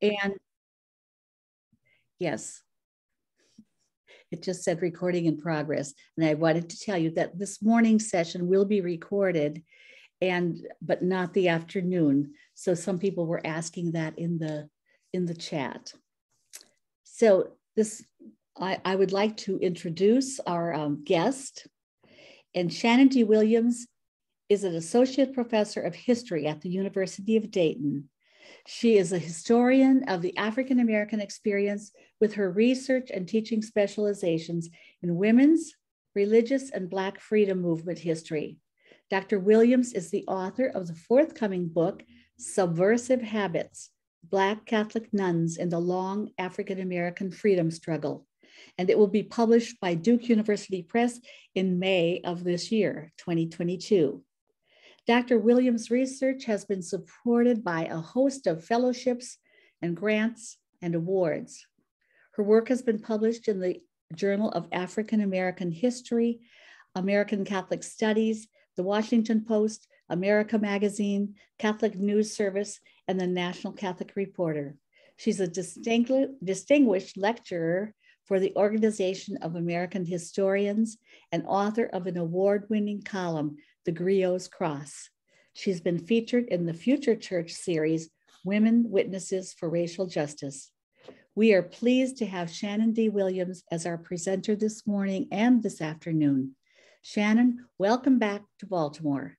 And yes, it just said recording in progress. And I wanted to tell you that this morning session will be recorded and but not the afternoon. So some people were asking that in the in the chat. So this I, I would like to introduce our um, guest. And Shannen Dee Williams is an associate professor of history at the University of Dayton. She is a historian of the African American experience with her research and teaching specializations in women's, religious, and Black freedom movement history. Dr. Williams is the author of the forthcoming book, Subversive Habits Black Catholic Nuns in the Long African American Freedom Struggle. And it will be published by Duke University Press in May of this year, 2022. Dr. Williams' research has been supported by a host of fellowships and grants and awards. Her work has been published in the Journal of African American History, American Catholic Studies, the Washington Post, America Magazine, Catholic News Service, and the National Catholic Reporter. She's a distinguished lecturer for the Organization of American Historians and author of an award winning column, the Griot's Cross. She's been featured in the Future Church series, Women Witnesses for Racial Justice. We are pleased to have Shannen Dee Williams as our presenter this morning and this afternoon. Shannen, welcome back to Baltimore.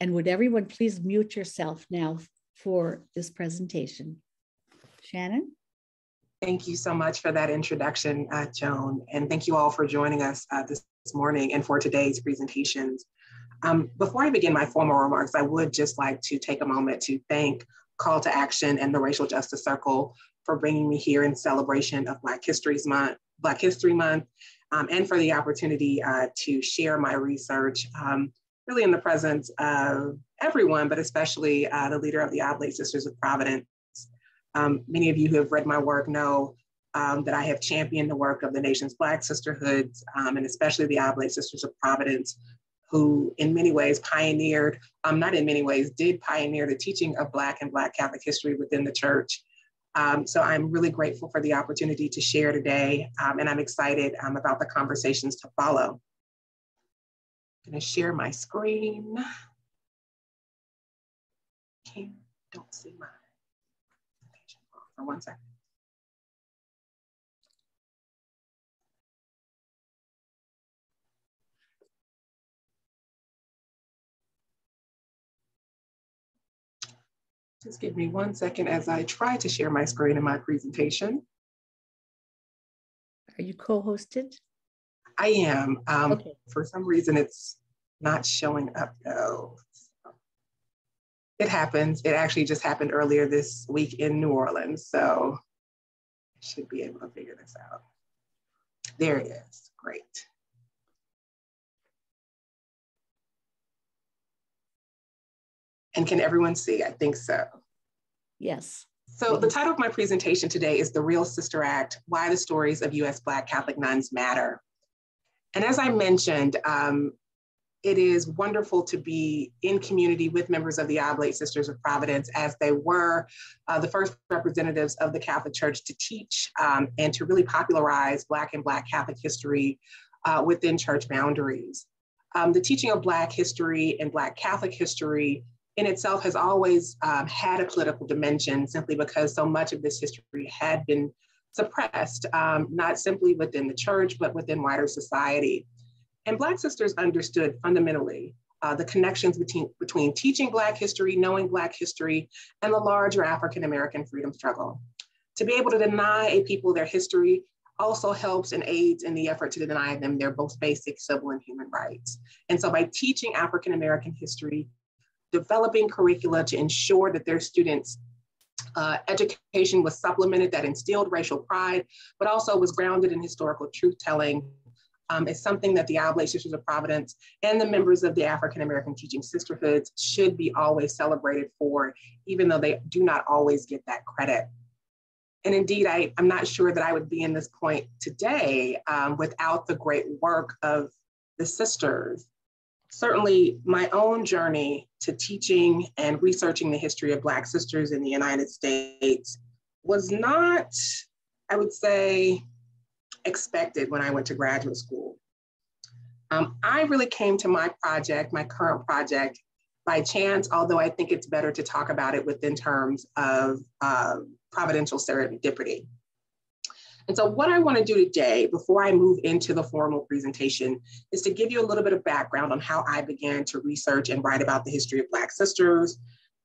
And would everyone please mute yourself now for this presentation? Shannen? Thank you so much for that introduction, uh, Joan. And thank you all for joining us uh, this morning and for today's presentations. Um, before I begin my formal remarks, I would just like to take a moment to thank Call to Action and the Racial Justice Circle for bringing me here in celebration of Black History Month, Black History Month, um, and for the opportunity uh, to share my research, um, really in the presence of everyone, but especially uh, the leader of the Oblate Sisters of Providence. Um, many of you who have read my work know um, that I have championed the work of the nation's Black sisterhoods, um, and especially the Oblate Sisters of Providence, who in many ways pioneered, um, not in many ways, did pioneer the teaching of Black and Black Catholic history within the church. Um, so I'm really grateful for the opportunity to share today, um, and I'm excited um, about the conversations to follow. I'm gonna share my screen. Can't, don't see my for one second. Just give me one second as I try to share my screen in my presentation. Are you co-hosted? I am. Um, okay. For some reason, it's not showing up though. It happens. It actually just happened earlier this week in New Orleans. So I should be able to figure this out. There it is. Great. And can everyone see? I think so. Yes. So the title of my presentation today is The Real Sister Act, Why the Stories of US Black Catholic Nuns Matter. And as I mentioned, um, it is wonderful to be in community with members of the Oblate Sisters of Providence as they were uh, the first representatives of the Catholic Church to teach um, and to really popularize Black and Black Catholic history uh, within church boundaries. Um, the teaching of Black history and Black Catholic history in itself has always um, had a political dimension simply because so much of this history had been suppressed, um, not simply within the church, but within wider society. And Black sisters understood fundamentally uh, the connections between, between teaching Black history, knowing Black history, and the larger African American freedom struggle. To be able to deny a people their history also helps and aids in the effort to deny them their most basic civil and human rights. And so by teaching African American history, developing curricula to ensure that their students uh, education was supplemented that instilled racial pride, but also was grounded in historical truth telling um, is something that the Oblate Sisters of Providence and the members of the African American Teaching Sisterhoods should be always celebrated for, even though they do not always get that credit. And indeed, I, am not sure that I would be in this point today um, without the great work of the sisters certainly my own journey to teaching and researching the history of Black sisters in the United States was not, I would say, expected when I went to graduate school. Um, I really came to my project, my current project, by chance, although I think it's better to talk about it within terms of uh, providential serendipity. And so what I wanna do today, before I move into the formal presentation, is to give you a little bit of background on how I began to research and write about the history of Black sisters.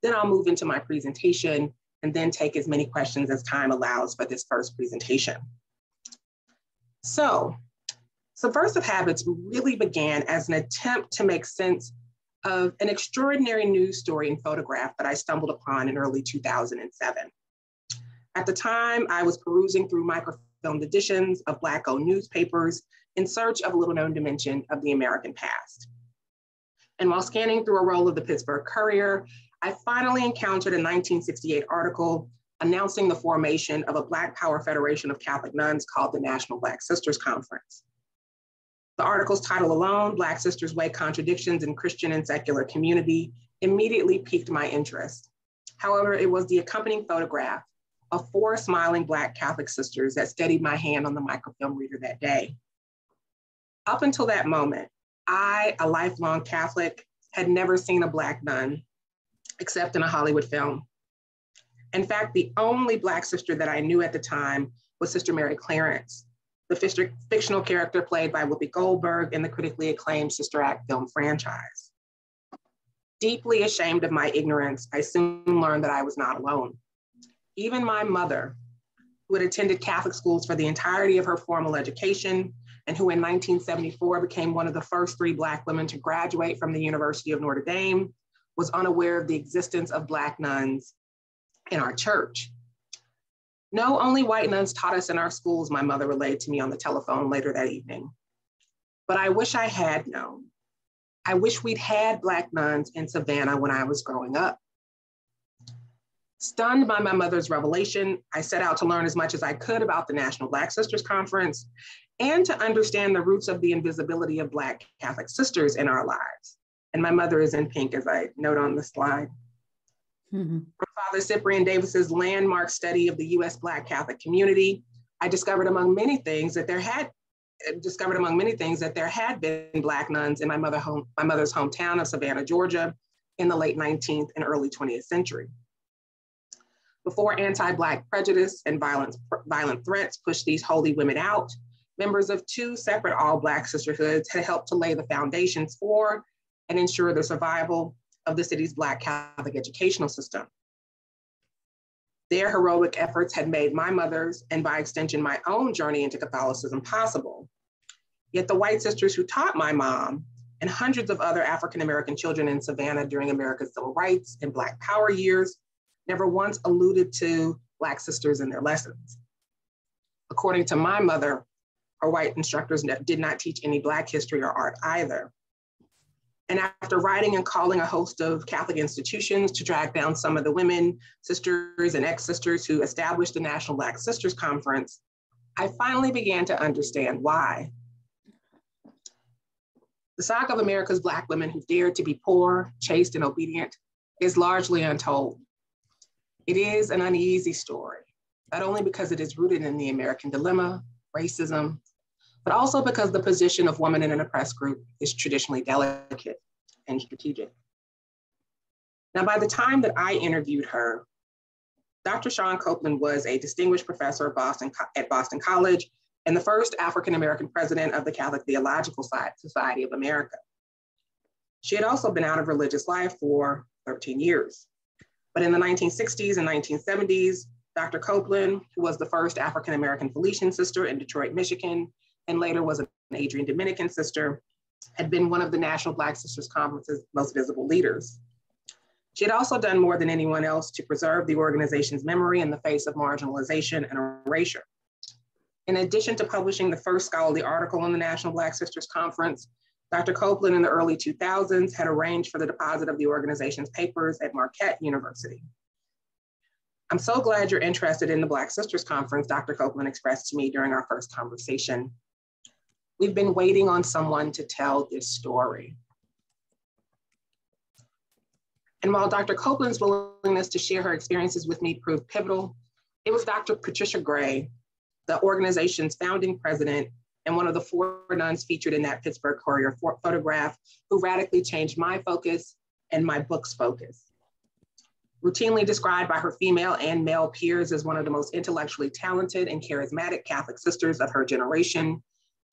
Then I'll move into my presentation and then take as many questions as time allows for this first presentation. So, Subversive Habits really began as an attempt to make sense of an extraordinary news story and photograph that I stumbled upon in early 2007. At the time, I was perusing through microfilmed editions of Black-owned newspapers in search of a little-known dimension of the American past. And while scanning through a roll of the Pittsburgh Courier, I finally encountered a 1968 article announcing the formation of a Black Power Federation of Catholic Nuns called the National Black Sisters Conference. The article's title alone, Black Sisters Weigh Contradictions in Christian and Secular Community, immediately piqued my interest. However, it was the accompanying photograph of four smiling Black Catholic sisters that steadied my hand on the microfilm reader that day. Up until that moment, I, a lifelong Catholic, had never seen a Black nun except in a Hollywood film. In fact, the only Black sister that I knew at the time was Sister Mary Clarence, the fictional character played by Whoopi Goldberg in the critically acclaimed Sister Act film franchise. Deeply ashamed of my ignorance, I soon learned that I was not alone. Even my mother, who had attended Catholic schools for the entirety of her formal education and who in 1974 became one of the first three Black women to graduate from the University of Notre Dame, was unaware of the existence of Black nuns in our church. No, only white nuns taught us in our schools, my mother relayed to me on the telephone later that evening. But I wish I had known. I wish we'd had Black nuns in Savannah when I was growing up. Stunned by my mother's revelation, I set out to learn as much as I could about the National Black Sisters Conference and to understand the roots of the invisibility of Black Catholic sisters in our lives. And my mother is in pink, as I note on the slide. Mm-hmm. From Father Cyprian Davis's landmark study of the US Black Catholic community, I discovered among many things that there had discovered among many things that there had been Black nuns in my, mother home, my mother's hometown of Savannah, Georgia in the late 19th and early 20th century. Before anti-Black prejudice and violence, violent threats pushed these holy women out, members of two separate all-Black sisterhoods had helped to lay the foundations for and ensure the survival of the city's Black Catholic educational system. Their heroic efforts had made my mother's, and by extension, my own journey into Catholicism possible. Yet the white sisters who taught my mom and hundreds of other African American children in Savannah during America's civil rights and Black power years never once alluded to Black sisters in their lessons. According to my mother, her white instructors did not teach any Black history or art either. And after writing and calling a host of Catholic institutions to drag down some of the women, sisters, and ex sisters who established the National Black Sisters Conference, I finally began to understand why. The saga of America's Black women who dared to be poor, chaste, and obedient is largely untold. It is an uneasy story, not only because it is rooted in the American dilemma, racism, but also because the position of woman in an oppressed group is traditionally delicate and strategic. Now, by the time that I interviewed her, Dr. Shawn Copeland was a distinguished professor at Boston, at Boston College and the first African-American president of the Catholic Theological Society of America. She had also been out of religious life for 13 years. But in the 1960s and 1970s, Dr. Copeland, who was the first African-American Felician sister in Detroit, Michigan, and later was an Adrian Dominican sister, had been one of the National Black Sisters Conference's most visible leaders. She had also done more than anyone else to preserve the organization's memory in the face of marginalization and erasure. In addition to publishing the first scholarly article on the National Black Sisters Conference, Dr. Copeland in the early 2000s had arranged for the deposit of the organization's papers at Marquette University. I'm so glad you're interested in the Black Sisters Conference, Dr. Copeland expressed to me during our first conversation. We've been waiting on someone to tell this story. And while Dr. Copeland's willingness to share her experiences with me proved pivotal It was Dr. Patricia Gray, the organization's founding president and one of the four nuns featured in that Pittsburgh Courier photograph, who radically changed my focus and my book's focus. Routinely described by her female and male peers as one of the most intellectually talented and charismatic Catholic sisters of her generation,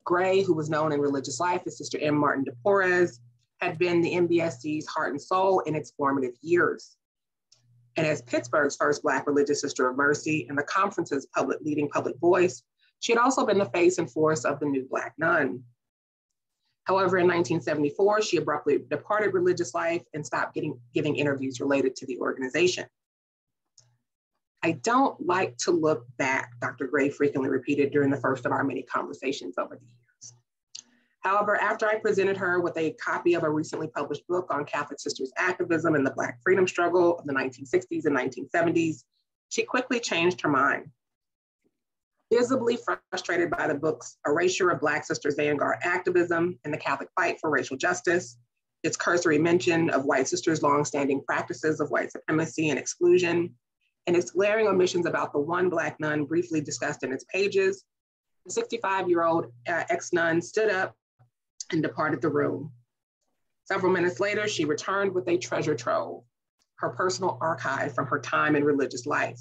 Gray, who was known in religious life as Sister M. Martin de Porres, had been the NBSC's heart and soul in its formative years. And as Pittsburgh's first Black religious sister of mercy and the conference's public leading public voice, she had also been the face and force of the new Black nun. However, in 1974, she abruptly departed religious life and stopped getting, giving interviews related to the organization. I don't like to look back, Dr. Gray frequently repeated during the first of our many conversations over the years. However, after I presented her with a copy of a recently published book on Catholic sisters' activism in the Black freedom struggle of the 1960s and 1970s, she quickly changed her mind visibly frustrated by the book's erasure of Black Sisters Vanguard activism and the Catholic fight for racial justice, its cursory mention of white sisters' longstanding practices of white supremacy and exclusion, and its glaring omissions about the one Black nun briefly discussed in its pages, the 65 year old uh, ex nun stood up and departed the room. Several minutes later, she returned with a treasure trove, her personal archive from her time in religious life.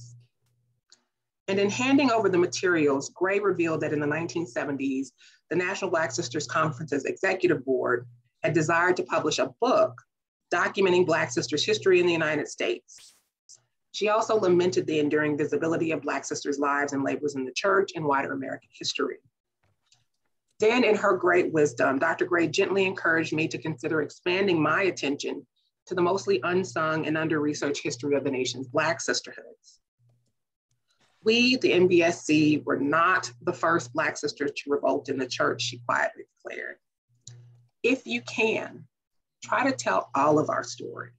And in handing over the materials, Gray revealed that in the 1970s, the National Black Sisters Conference's executive board had desired to publish a book documenting Black sisters' history in the United States. She also lamented the enduring visibility of Black sisters' lives and labors in the church and wider American history. Then, in her great wisdom, Dr. Gray gently encouraged me to consider expanding my attention to the mostly unsung and under-researched history of the nation's Black sisterhoods. We, the NBSC, were not the first Black sisters to revolt in the church, she quietly declared. If you can, try to tell all of our stories.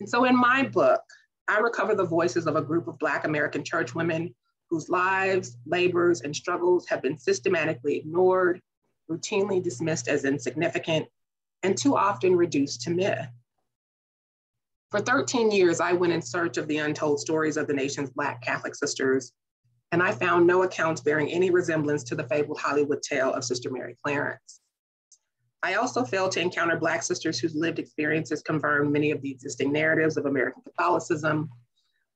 And so in my book, I recover the voices of a group of Black American church women whose lives, labors, and struggles have been systematically ignored, routinely dismissed as insignificant, and too often reduced to myth. For 13 years, I went in search of the untold stories of the nation's Black Catholic sisters, and I found no accounts bearing any resemblance to the fabled Hollywood tale of Sister Mary Clarence. I also failed to encounter Black sisters whose lived experiences confirm many of the existing narratives of American Catholicism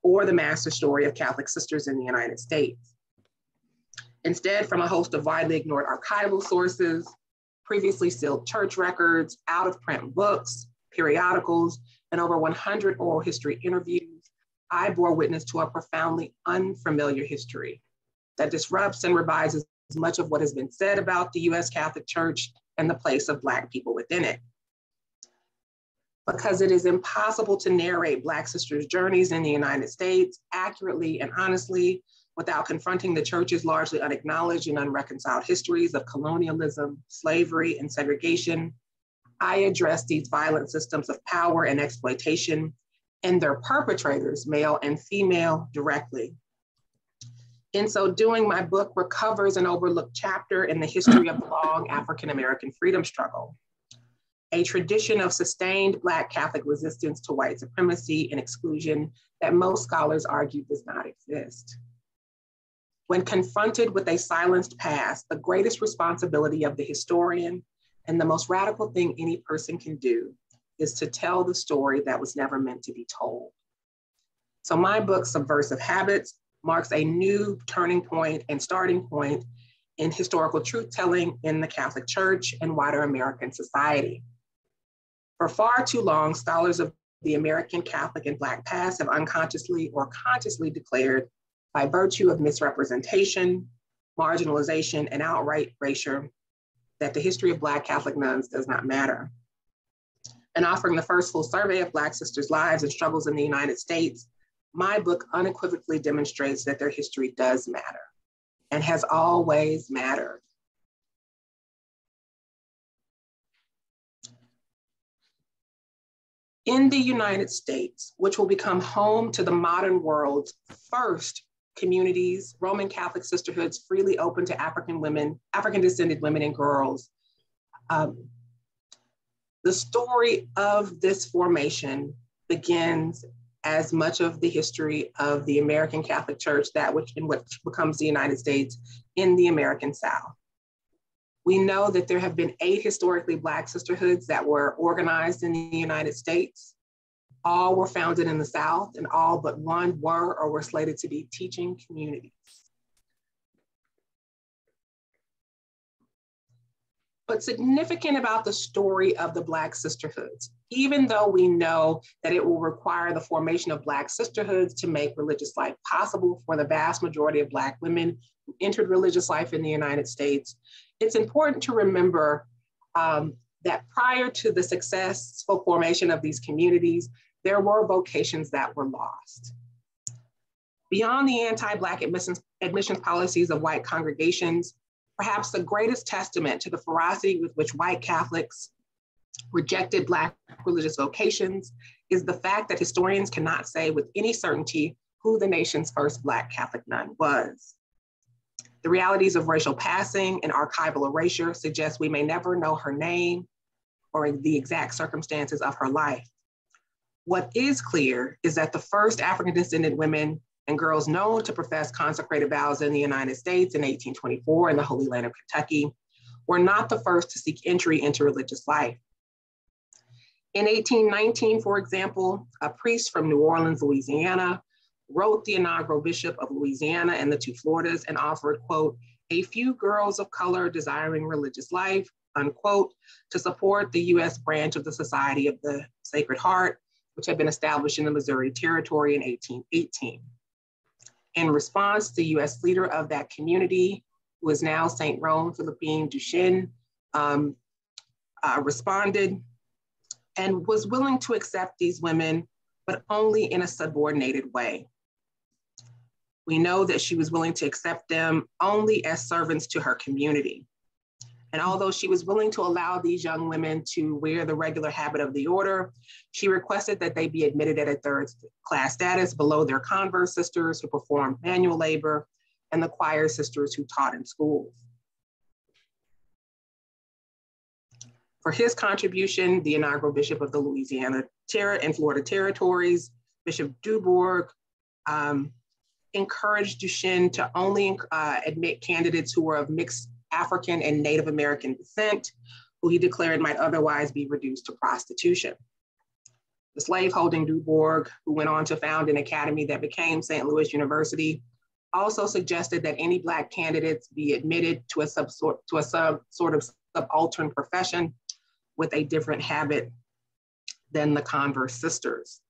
or the master story of Catholic sisters in the United States. Instead, from a host of widely ignored archival sources, previously sealed church records, out of print books, periodicals, and over 100 oral history interviews, I bore witness to a profoundly unfamiliar history that disrupts and revises much of what has been said about the US Catholic Church and the place of Black people within it. Because it is impossible to narrate Black sisters' journeys in the United States accurately and honestly without confronting the church's largely unacknowledged and unreconciled histories of colonialism, slavery, and segregation, I address these violent systems of power and exploitation and their perpetrators, male and female, directly. In so doing, my book recovers an overlooked chapter in the history of the long African American freedom struggle, a tradition of sustained Black Catholic resistance to white supremacy and exclusion that most scholars argue does not exist. When confronted with a silenced past, the greatest responsibility of the historian and the most radical thing any person can do is to tell the story that was never meant to be told. So my book, Subversive Habits, marks a new turning point and starting point in historical truth telling in the Catholic Church and wider American society. For far too long, scholars of the American Catholic and Black past have unconsciously or consciously declared, by virtue of misrepresentation, marginalization, and outright erasure, that the history of Black Catholic nuns does not matter. And offering the first full survey of Black sisters' lives and struggles in the United States, my book unequivocally demonstrates that their history does matter and has always mattered. In the United States, which will become home to the modern world's first communities, Roman Catholic sisterhoods freely open to African women, African descended women and girls. Um, the story of this formation begins as much of the history of the American Catholic Church, that which in what becomes the United States in the American South. We know that there have been eight historically Black sisterhoods that were organized in the United States. All were founded in the South, and all but one were or were slated to be teaching communities. But significant about the story of the Black sisterhoods, even though we know that it will require the formation of Black sisterhoods to make religious life possible for the vast majority of Black women who entered religious life in the United States, it's important to remember um, that prior to the successful formation of these communities, there were vocations that were lost. Beyond the anti-Black admissions, admissions policies of white congregations, perhaps the greatest testament to the ferocity with which white Catholics rejected Black religious vocations is the fact that historians cannot say with any certainty who the nation's first Black Catholic nun was. The realities of racial passing and archival erasure suggest we may never know her name or the exact circumstances of her life. What is clear is that the first African descendant women and girls known to profess consecrated vows in the United States in 1824 in the Holy Land of Kentucky were not the first to seek entry into religious life. In 1819, for example, a priest from New Orleans, Louisiana, wrote the inaugural bishop of Louisiana and the two Floridas and offered, quote, a few girls of color desiring religious life, unquote, to support the US branch of the Society of the Sacred Heart, which had been established in the Missouri Territory in 1818. In response, the US leader of that community, who is now St. Rose Philippine Duchesne, um, uh, responded and was willing to accept these women, but only in a subordinated way. We know that she was willing to accept them only as servants to her community. And although she was willing to allow these young women to wear the regular habit of the order, she requested that they be admitted at a third class status below their converse sisters who performed manual labor and the choir sisters who taught in schools. For his contribution, the inaugural bishop of the Louisiana Ter and Florida territories, Bishop Dubourg, um, encouraged Duchesne to only uh, admit candidates who were of mixed African and Native American descent, who he declared might otherwise be reduced to prostitution. The slaveholding Dubourg, who went on to found an academy that became St. Louis University, also suggested that any Black candidates be admitted to a, sub, to a sub, sort of subaltern profession with a different habit than the converse sisters.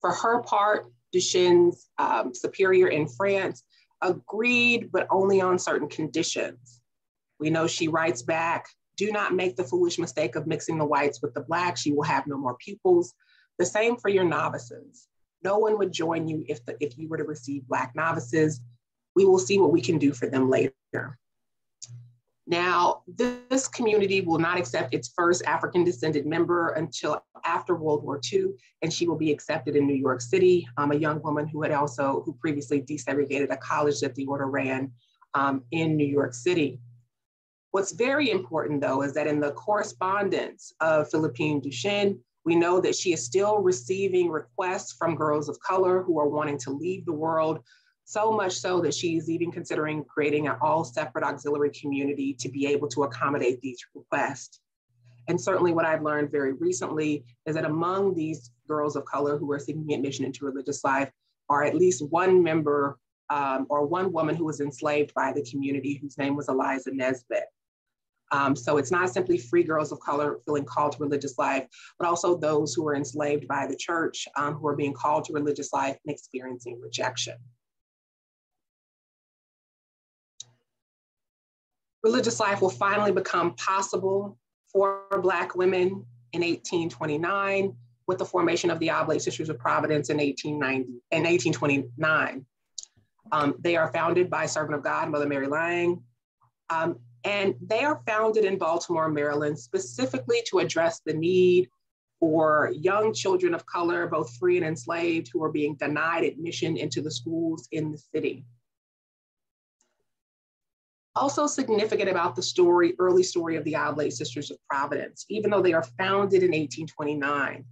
For her part, Duchesne's um, superior in France agreed, but only on certain conditions. We know she writes back, do not make the foolish mistake of mixing the whites with the blacks. You will have no more pupils. The same for your novices. No one would join you if, the, if you were to receive black novices. We will see what we can do for them later. Now, this community will not accept its first African descended member until after World War II, and she will be accepted in New York City, um, a young woman who had also, who previously desegregated a college that the order ran um, in New York City. What's very important though is that in the correspondence of Philippine Duchesne, we know that she is still receiving requests from girls of color who are wanting to leave the world so much so that she's even considering creating an all separate auxiliary community to be able to accommodate these requests. And certainly what I've learned very recently is that among these girls of color who are seeking admission into religious life are at least one member um, or one woman who was enslaved by the community whose name was Eliza Nesbit. Um, so it's not simply free girls of color feeling called to religious life, but also those who are enslaved by the church um, who are being called to religious life and experiencing rejection. Religious life will finally become possible for Black women in 1829 with the formation of the Oblate Sisters of Providence in 1890 in 1829. Um, they are founded by servant of God, Mother Mary Lange, um, and they are founded in Baltimore, Maryland, specifically to address the need for young children of color, both free and enslaved, who are being denied admission into the schools in the city. Also significant about the story, early story of the Oblate Sisters of Providence, even though they are founded in 1829,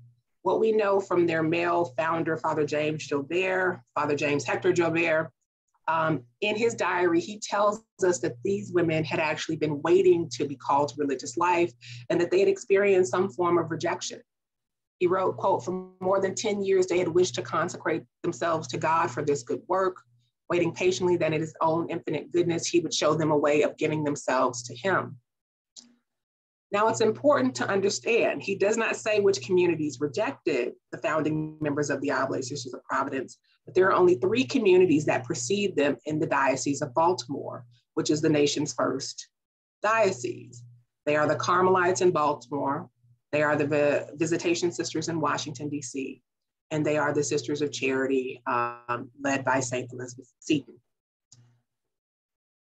What we know from their male founder, Father James Joubert, Father James Hector Joubert, um, in his diary, he tells us that these women had actually been waiting to be called to religious life and that they had experienced some form of rejection. He wrote, quote, for more than 10 years, they had wished to consecrate themselves to God for this good work, waiting patiently that in his own infinite goodness, he would show them a way of giving themselves to him. Now, it's important to understand, he does not say which communities rejected the founding members of the Oblate Sisters of Providence, but there are only three communities that precede them in the Diocese of Baltimore, which is the nation's first diocese. They are the Carmelites in Baltimore, they are the Visitation Sisters in Washington, D.C., and they are the Sisters of Charity um, led by St. Elizabeth Seton,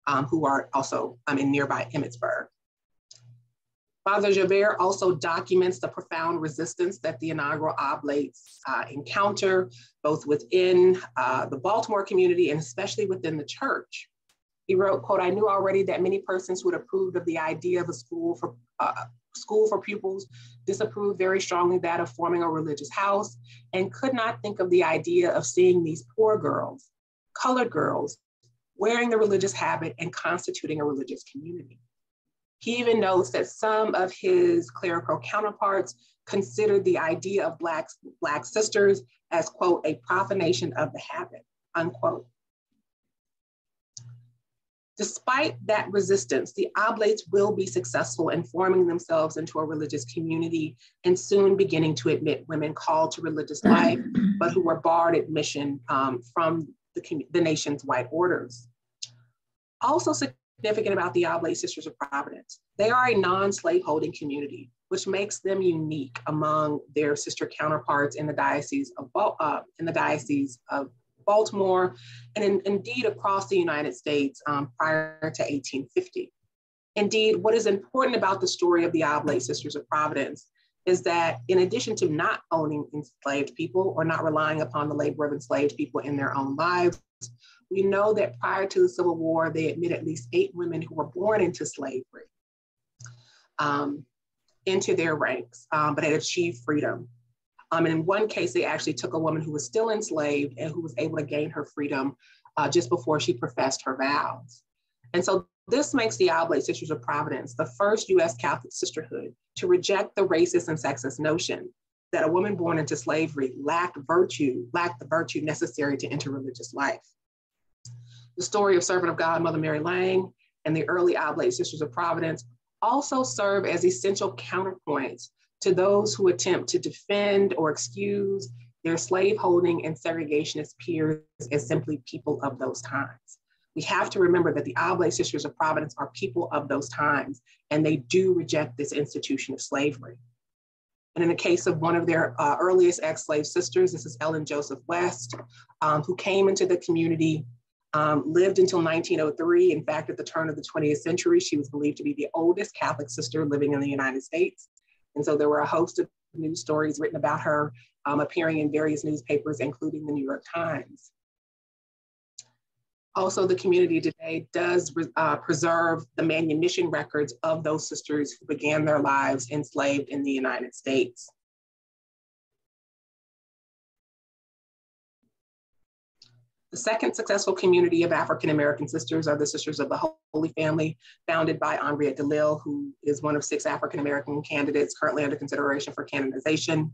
um, who are also um, in nearby Emmitsburg. Father Joubert also documents the profound resistance that the inaugural oblates uh, encounter, both within uh, the Baltimore community and especially within the church. He wrote, quote, I knew already that many persons who had approved of the idea of a school for, uh, school for pupils disapproved very strongly that of forming a religious house and could not think of the idea of seeing these poor girls, colored girls, wearing the religious habit and constituting a religious community. He even notes that some of his clerical counterparts considered the idea of Black, Black sisters as, quote, a profanation of the habit, unquote. Despite that resistance, the Oblates will be successful in forming themselves into a religious community and soon beginning to admit women called to religious life, but who were barred admission um, from the, the nation's white orders. Also significant about the Oblate Sisters of Providence. They are a non-slaveholding community, which makes them unique among their sister counterparts in the diocese of uh, in the diocese of Baltimore, and in, indeed across the United States um, prior to 1850. Indeed, what is important about the story of the Oblate Sisters of Providence is that in addition to not owning enslaved people or not relying upon the labor of enslaved people in their own lives, we know that prior to the Civil War, they admit at least eight women who were born into slavery um, into their ranks, um, but had achieved freedom. Um, and in one case, they actually took a woman who was still enslaved and who was able to gain her freedom uh, just before she professed her vows. And so this makes the Oblate Sisters of Providence the first US Catholic sisterhood to reject the racist and sexist notion that a woman born into slavery lacked virtue, lacked the virtue necessary to enter religious life. The story of Servant of God, Mother Mary Lange, and the early Oblate Sisters of Providence also serve as essential counterpoints to those who attempt to defend or excuse their slaveholding and segregationist peers as simply people of those times. We have to remember that the Oblate Sisters of Providence are people of those times, and they do reject this institution of slavery. And in the case of one of their uh, earliest ex-slave sisters, this is Ellen Joseph West, um, who came into the community um, lived until 1903. In fact, at the turn of the 20th century, she was believed to be the oldest Catholic sister living in the United States. And so there were a host of news stories written about her um, appearing in various newspapers, including the New York Times. Also, the community today does uh, preserve the manumission records of those sisters who began their lives enslaved in the United States. The second successful community of African American sisters are the Sisters of the Holy Family, founded by Henriette DeLille, who is one of six African American candidates currently under consideration for canonization.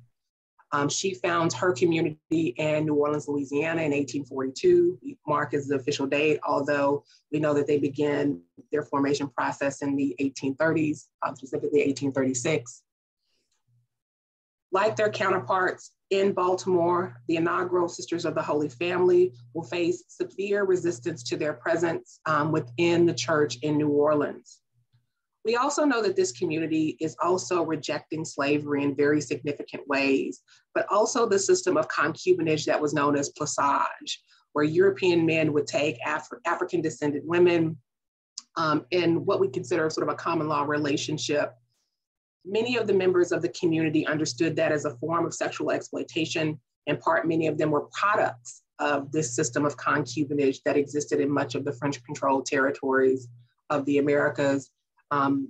Um, she founds her community in New Orleans, Louisiana in 1842. Mark is the official date, although we know that they began their formation process in the 1830s, um, specifically 1836. Like their counterparts, in Baltimore, the inaugural Sisters of the Holy Family will face severe resistance to their presence um, within the church in New Orleans. We also know that this community is also rejecting slavery in very significant ways, but also the system of concubinage that was known as plaçage, where European men would take Af African descended women um, in what we consider sort of a common law relationship Many of the members of the community understood that as a form of sexual exploitation. In part, many of them were products of this system of concubinage that existed in much of the French controlled territories of the Americas. Um,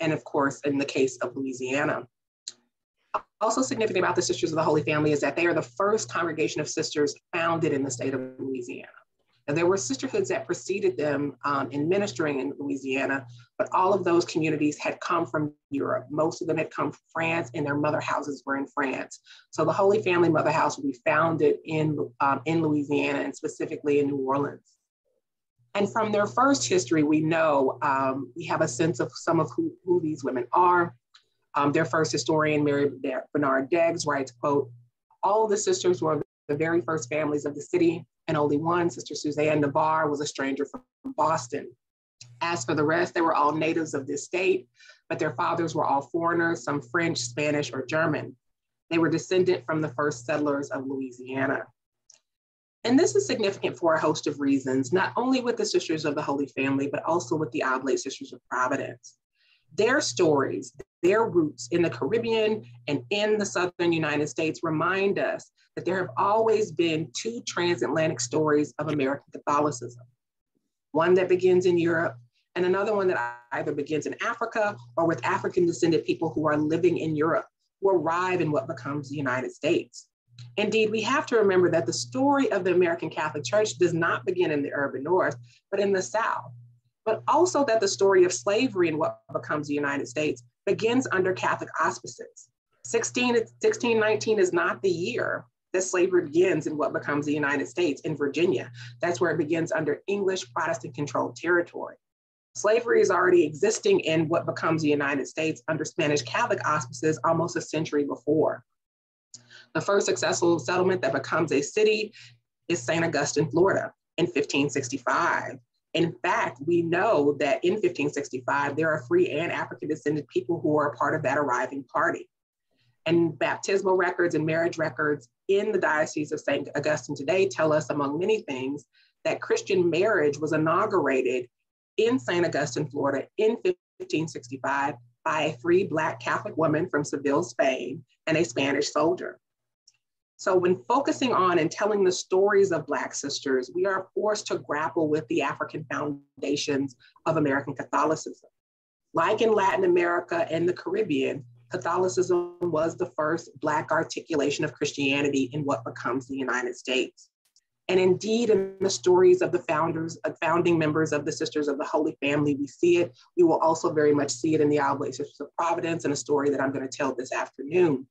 and of course, in the case of Louisiana. Also significant about the Sisters of the Holy Family is that they are the first congregation of sisters founded in the state of Louisiana. And there were sisterhoods that preceded them um, in ministering in Louisiana, but all of those communities had come from Europe. Most of them had come from France, and their mother houses were in France. So the Holy Family Mother House will be founded in, um, in Louisiana and specifically in New Orleans. And from their first history, we know um, we have a sense of some of who, who these women are. Um, their first historian, Mary Bernard Deggs, writes, quote, all the sisters were the very first families of the city, and only one, Sister Suzanne Navarre, was a stranger from Boston. As for the rest, they were all natives of this state, but their fathers were all foreigners, some French, Spanish, or German. They were descended from the first settlers of Louisiana. And this is significant for a host of reasons, not only with the Sisters of the Holy Family, but also with the Oblate Sisters of Providence. Their stories, their roots in the Caribbean and in the Southern United States remind us that there have always been two transatlantic stories of American Catholicism one that begins in Europe and another one that either begins in Africa or with African descended people who are living in Europe who arrive in what becomes the United States. Indeed, we have to remember that the story of the American Catholic Church does not begin in the urban North, but in the South. But also that the story of slavery in what becomes the United States begins under Catholic auspices. 16, 1619 is not the year that slavery begins in what becomes the United States in Virginia. That's where it begins under English Protestant controlled territory. Slavery is already existing in what becomes the United States under Spanish Catholic auspices almost a century before. The first successful settlement that becomes a city is St. Augustine, Florida in 1565. In fact, we know that in 1565, there are free and African descended people who are a part of that arriving party. And baptismal records and marriage records in the Diocese of St. Augustine today tell us, among many things, that Christian marriage was inaugurated in St. Augustine, Florida in 1565 by a free Black Catholic woman from Seville, Spain, and a Spanish soldier. So, when focusing on and telling the stories of Black sisters, we are forced to grapple with the African foundations of American Catholicism. Like in Latin America and the Caribbean, Catholicism was the first Black articulation of Christianity in what becomes the United States. And indeed, in the stories of the founders, uh, founding members of the Sisters of the Holy Family, we see it. We will also very much see it in the Oblate Sisters of Providence and a story that I'm going to tell this afternoon.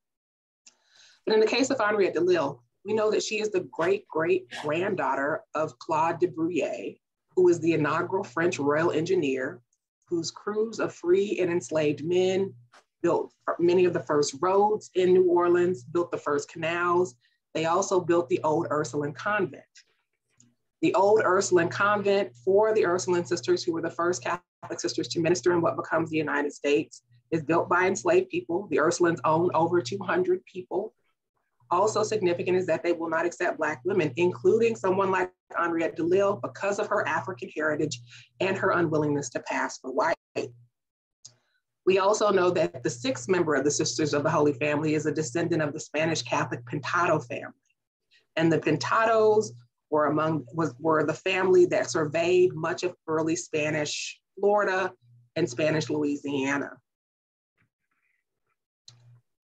But in the case of Henriette DeLille, we know that she is the great great granddaughter of Claude Dubreuil, who is the inaugural French royal engineer, whose crews of free and enslaved men built many of the first roads in New Orleans, built the first canals. They also built the old Ursuline convent. The old Ursuline convent for the Ursuline sisters, who were the first Catholic sisters to minister in what becomes the United States, is built by enslaved people. The Ursulines own over 200 people. Also significant is that they will not accept Black women, including someone like Henriette DeLille, because of her African heritage and her unwillingness to pass for white. We also know that the sixth member of the Sisters of the Holy Family is a descendant of the Spanish Catholic Pintado family. And the Pintados were among was were the family that surveyed much of early Spanish Florida and Spanish Louisiana.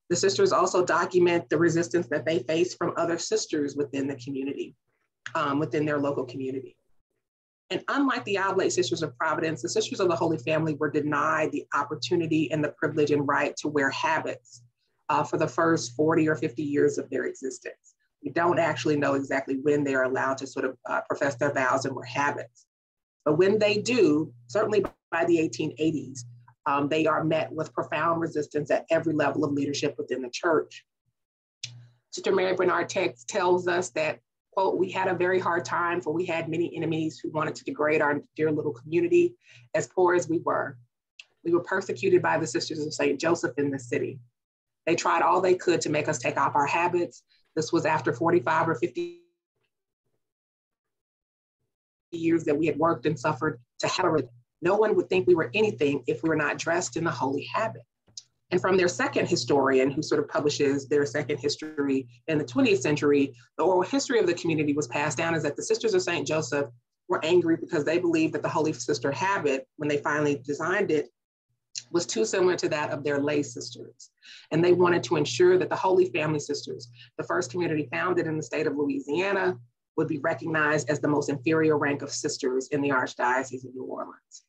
The sisters also document the resistance that they face from other sisters within the community, um, within their local community. And unlike the Oblate Sisters of Providence, the Sisters of the Holy Family were denied the opportunity and the privilege and right to wear habits uh, for the first 40 or 50 years of their existence. We don't actually know exactly when they are allowed to sort of uh, profess their vows and wear habits. But when they do, certainly by the 1880s, um, they are met with profound resistance at every level of leadership within the church. Sister Mary Bernard Deggs tells us that, quote, we had a very hard time for we had many enemies who wanted to degrade our dear little community as poor as we were. We were persecuted by the Sisters of St. Joseph in the city. They tried all they could to make us take off our habits. This was after 45 or 50 years that we had worked and suffered to have a no one would think we were anything if we were not dressed in the holy habit. And from their second historian, who sort of publishes their second history in the 20th century, the oral history of the community was passed down is that the Sisters of St. Joseph were angry because they believed that the Holy Sister habit, when they finally designed it, was too similar to that of their lay sisters. And they wanted to ensure that the Holy Family Sisters, the first community founded in the state of Louisiana, would be recognized as the most inferior rank of sisters in the Archdiocese of New Orleans.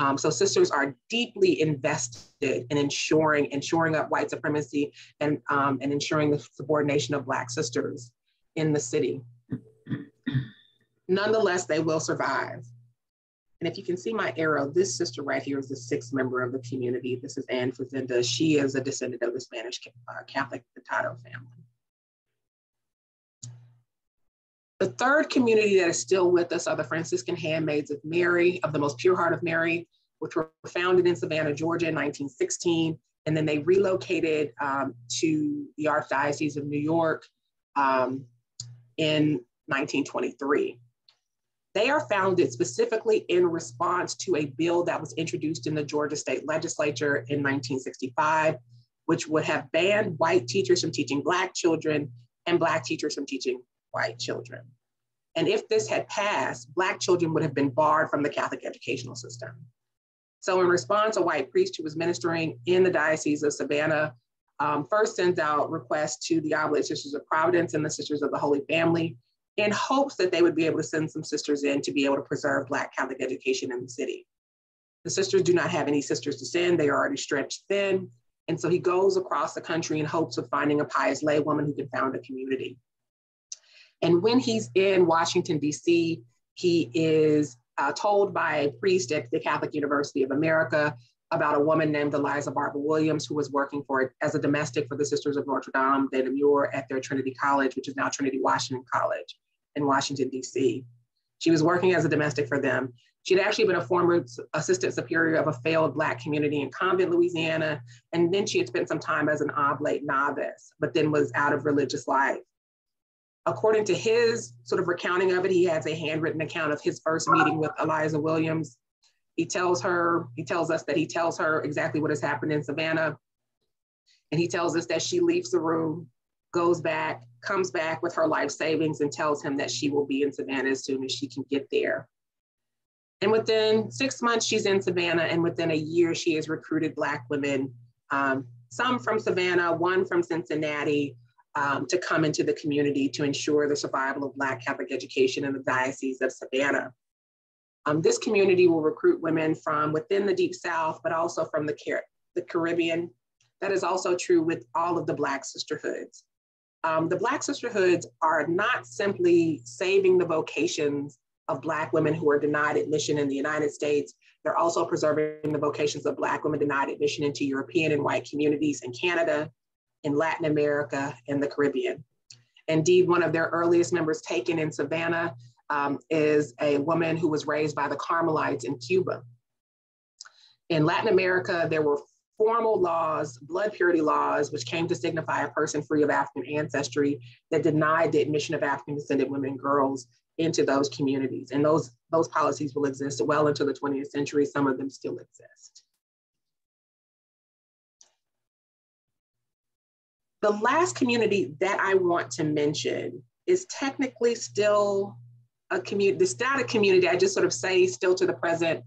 Um, so sisters are deeply invested in ensuring, ensuring up white supremacy and, um, and ensuring the subordination of Black sisters in the city. Nonetheless, they will survive. And if you can see my arrow, this sister right here is the sixth member of the community. This is Anne Fazenda. She is a descendant of the Spanish uh, Catholic Hurtado family. The third community that is still with us are the Franciscan Handmaids of Mary, of the Most Pure Heart of Mary, which were founded in Savannah, Georgia in 1916. And then they relocated um, to the Archdiocese of New York um, in 1923. They are founded specifically in response to a bill that was introduced in the Georgia State Legislature in 1965, which would have banned white teachers from teaching Black children and Black teachers from teaching white children. And if this had passed, Black children would have been barred from the Catholic educational system. So, in response, a white priest who was ministering in the Diocese of Savannah um, first sends out requests to the Oblate Sisters of Providence and the Sisters of the Holy Family in hopes that they would be able to send some sisters in to be able to preserve Black Catholic education in the city. The sisters do not have any sisters to send, they are already stretched thin. And so he goes across the country in hopes of finding a pious laywoman who can found a community. And when he's in Washington, D.C., he is uh, told by a priest at the Catholic University of America about a woman named Eliza Barber Williams, who was working for as a domestic for the Sisters of Notre Dame de Namur at their Trinity College, which is now Trinity Washington College in Washington, D.C. She was working as a domestic for them. She'd actually been a former assistant superior of a failed Black community in Convent, Louisiana, and then she had spent some time as an oblate novice, but then was out of religious life. According to his sort of recounting of it, he has a handwritten account of his first meeting with Eliza Williams. He tells her, he tells us that he tells her exactly what has happened in Savannah. And he tells us that she leaves the room, goes back, comes back with her life savings, and tells him that she will be in Savannah as soon as she can get there. And within six months, she's in Savannah, and within a year, she has recruited Black women, um, some from Savannah, one from Cincinnati, um, to come into the community to ensure the survival of Black Catholic education in the Diocese of Savannah. Um, this community will recruit women from within the Deep South, but also from the, Car the Caribbean. That is also true with all of the Black sisterhoods. Um, the Black sisterhoods are not simply saving the vocations of Black women who are denied admission in the United States, they're also preserving the vocations of Black women denied admission into European and white communities in Canada, in Latin America, and the Caribbean. Indeed, one of their earliest members taken in Savannah um, is a woman who was raised by the Carmelites in Cuba. In Latin America, there were formal laws, blood purity laws, which came to signify a person free of African ancestry that denied the admission of African descended women and girls into those communities. And those, those policies will exist well into the 20th century. Some of them still exist. The last community that I want to mention is technically still a community, the static community, I just sort of say still to the present.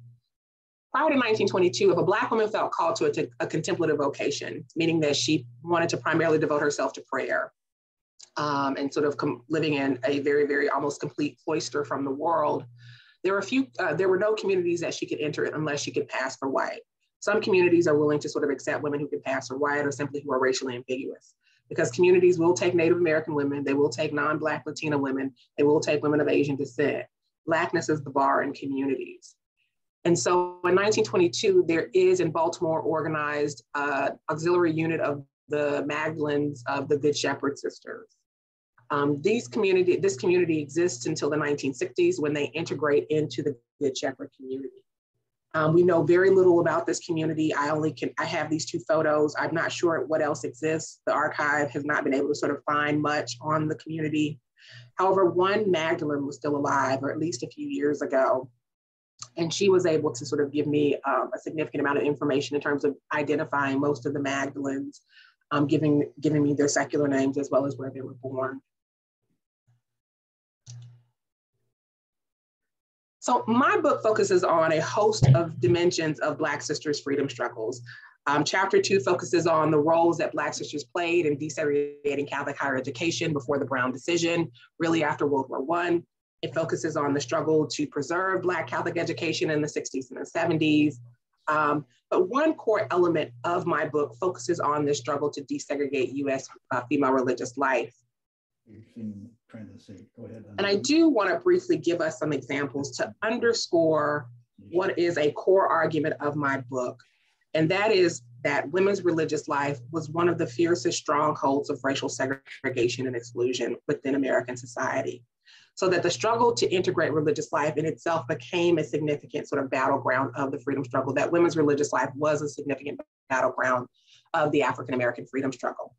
Prior to 1922, if a Black woman felt called to a, a contemplative vocation, meaning that she wanted to primarily devote herself to prayer um, and sort of living in a very, very almost complete cloister from the world, there were a few, uh, there were no communities that she could enter unless she could pass for white. Some communities are willing to sort of accept women who can pass for white or simply who are racially ambiguous because communities will take Native American women, they will take non-Black Latina women, they will take women of Asian descent. Blackness is the bar in communities. And so in 1922, there is in Baltimore organized uh, auxiliary unit of the Magdalens of the Good Shepherd Sisters. Um, these community, this community exists until the 1960s when they integrate into the Good Shepherd community. Um, we know very little about this community. I only can, I have these two photos. I'm not sure what else exists. The archive has not been able to sort of find much on the community. However, one Magdalene was still alive, or at least a few years ago. And she was able to sort of give me um, a significant amount of information in terms of identifying most of the Magdalens, um, giving, giving me their secular names as well as where they were born. So my book focuses on a host of dimensions of Black sisters' freedom struggles. Um, chapter two focuses on the roles that Black sisters played in desegregating Catholic higher education before the Brown decision, really after World War One. It focuses on the struggle to preserve Black Catholic education in the 60s and the 70s. Um, but one core element of my book focuses on the struggle to desegregate US uh, female religious life. Trying to see. Go ahead. And I do want to briefly give us some examples to underscore what is a core argument of my book and that is that women's religious life was one of the fiercest strongholds of racial segregation and exclusion within American society. So that the struggle to integrate religious life in itself became a significant sort of battleground of the freedom struggle, that women's religious life was a significant battleground of the African American freedom struggle.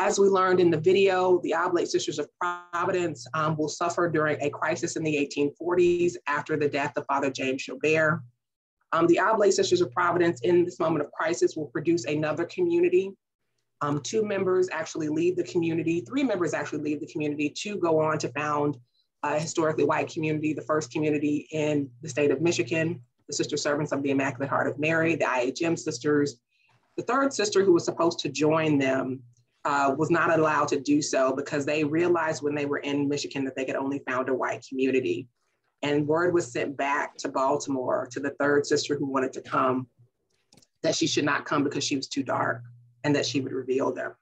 As we learned in the video, the Oblate Sisters of Providence um, will suffer during a crisis in the 1840s after the death of Father James Joubert. Um, the Oblate Sisters of Providence in this moment of crisis will produce another community. Um, two members actually leave the community, three members actually leave the community to go on to found a historically white community, the first community in the state of Michigan, the Sister Servants of the Immaculate Heart of Mary, the IHM Sisters. The third sister who was supposed to join them uh, was not allowed to do so because they realized when they were in Michigan that they could only found a white community. And word was sent back to Baltimore to the third sister who wanted to come that she should not come because she was too dark and that she would reveal them.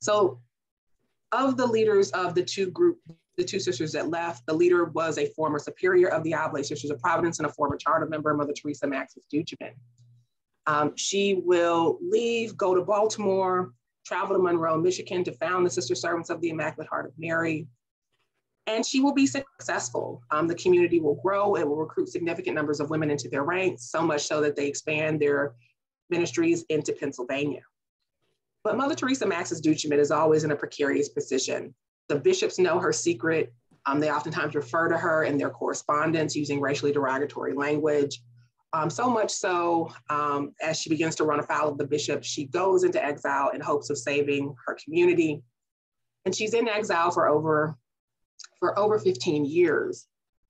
So, of the leaders of the two group, the two sisters that left, the leader was a former superior of the Oblate Sisters of Providence and a former charter member, Mother Teresa Maxis Duchemin. Um, she will leave, go to Baltimore, travel to Monroe, Michigan to found the Sister Servants of the Immaculate Heart of Mary, and she will be successful. Um, the community will grow. It will recruit significant numbers of women into their ranks, so much so that they expand their ministries into Pennsylvania. But Mother Teresa Maxis Duchemin is always in a precarious position. The bishops know her secret. Um, they oftentimes refer to her in their correspondence using racially derogatory language. Um, so much so, um, as she begins to run afoul of the bishop, she goes into exile in hopes of saving her community. And she's in exile for over for over 15 years.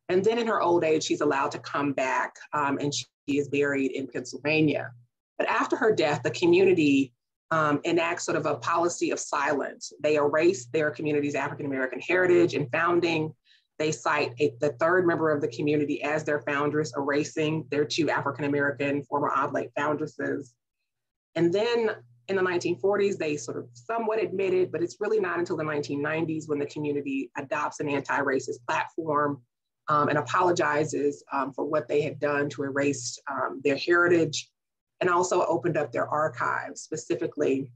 And then in her old age, she's allowed to come back um, and she is buried in Pennsylvania. But after her death, the community um, enacts sort of a policy of silence. They erase their community's African American heritage and founding. They cite a, the third member of the community as their foundress, erasing their two African American former Oblate foundresses. And then in the 1940s, they sort of somewhat admitted, but it's really not until the 1990s when the community adopts an anti racist platform um, and apologizes um, for what they had done to erase um, their heritage and also opened up their archives specifically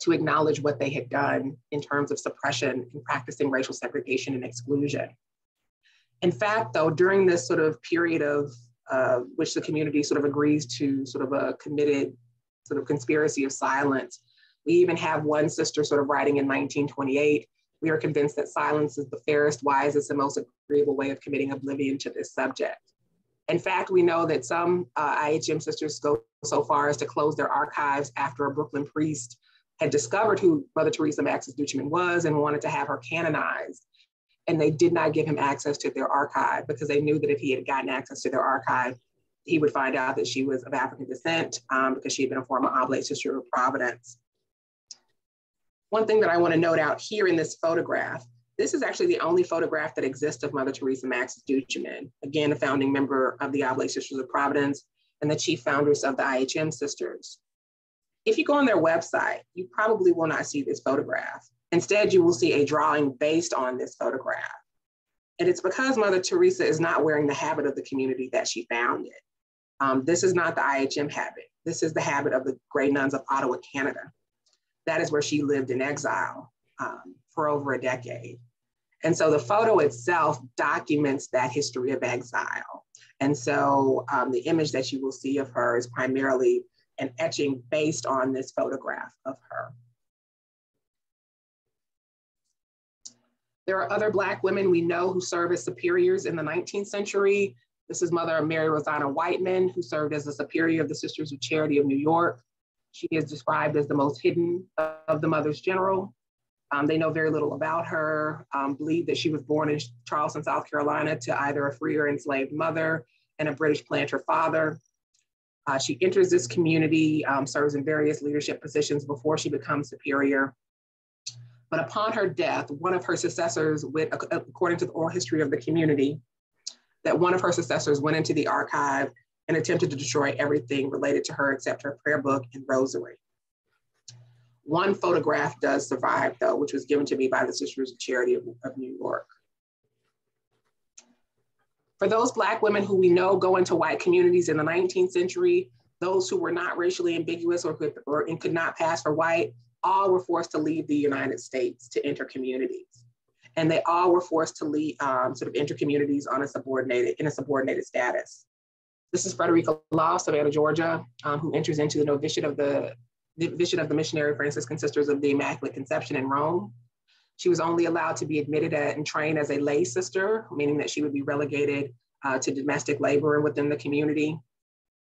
to acknowledge what they had done in terms of suppression and practicing racial segregation and exclusion. In fact, though, during this sort of period of uh, which the community sort of agrees to sort of a committed sort of conspiracy of silence. We even have one sister sort of writing in 1928 we are convinced that silence is the fairest, wisest, and most agreeable way of committing oblivion to this subject. In fact, we know that some uh, IHM sisters go so far as to close their archives after a Brooklyn priest had discovered who Mother Teresa Maxis Duchemin was and wanted to have her canonized. And they did not give him access to their archive because they knew that if he had gotten access to their archive, he would find out that she was of African descent um, because she had been a former Oblate Sister of Providence. One thing that I want to note out here in this photograph, this is actually the only photograph that exists of Mother Teresa Maxis Duchemin, again, a founding member of the Oblate Sisters of Providence and the chief founders of the IHM Sisters. If you go on their website, you probably will not see this photograph. Instead, you will see a drawing based on this photograph. And it's because Mother Teresa is not wearing the habit of the community that she founded. Um, this is not the IHM habit. This is the habit of the Grey Nuns of Ottawa, Canada. That is where she lived in exile um, for over a decade. And so the photo itself documents that history of exile. And so um, the image that you will see of her is primarily an etching based on this photograph of her. There are other Black women we know who serve as superiors in the 19th century. This is Mother Mary Rosanna Wightman, who served as the superior of the Sisters of Charity of New York. She is described as the most hidden of the Mothers General. Um, they know very little about her, um, believe that she was born in Charleston, South Carolina to either a free or enslaved mother and a British planter father. Uh, she enters this community, um, serves in various leadership positions before she becomes superior. But upon her death, one of her successors, went, according to the oral history of the community, that one of her successors went into the archive and attempted to destroy everything related to her except her prayer book and rosary. One photograph does survive, though, which was given to me by the Sisters of Charity of, of New York. For those Black women who we know go into white communities in the 19th century, those who were not racially ambiguous or could, or, and could not pass for white, all were forced to leave the United States to enter communities. And they all were forced to leave, um, sort of enter communities on a subordinated, in a subordinated status. This is Frederica Law, Savannah, Georgia, um, who enters into the novitiate of the, the of the Missionary Franciscan Sisters of the Immaculate Conception in Rome. She was only allowed to be admitted at, and trained as a lay sister, meaning that she would be relegated uh, to domestic labor within the community.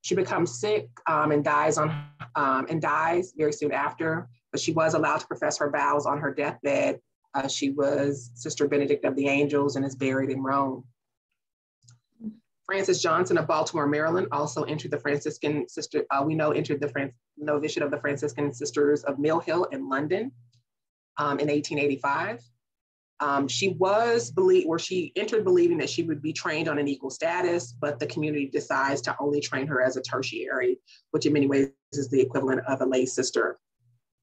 She becomes sick um, and dies on um, and dies very soon after, but she was allowed to profess her vows on her deathbed. Uh, she was Sister Benedict of the Angels and is buried in Rome. Frances Johnson of Baltimore, Maryland, also entered the Franciscan sister. Uh, we know entered the Fran- novitiate of the Franciscan Sisters of Mill Hill in London um, in 1885. Um, she was believe where she entered believing that she would be trained on an equal status, but the community decides to only train her as a tertiary, which in many ways is the equivalent of a lay sister.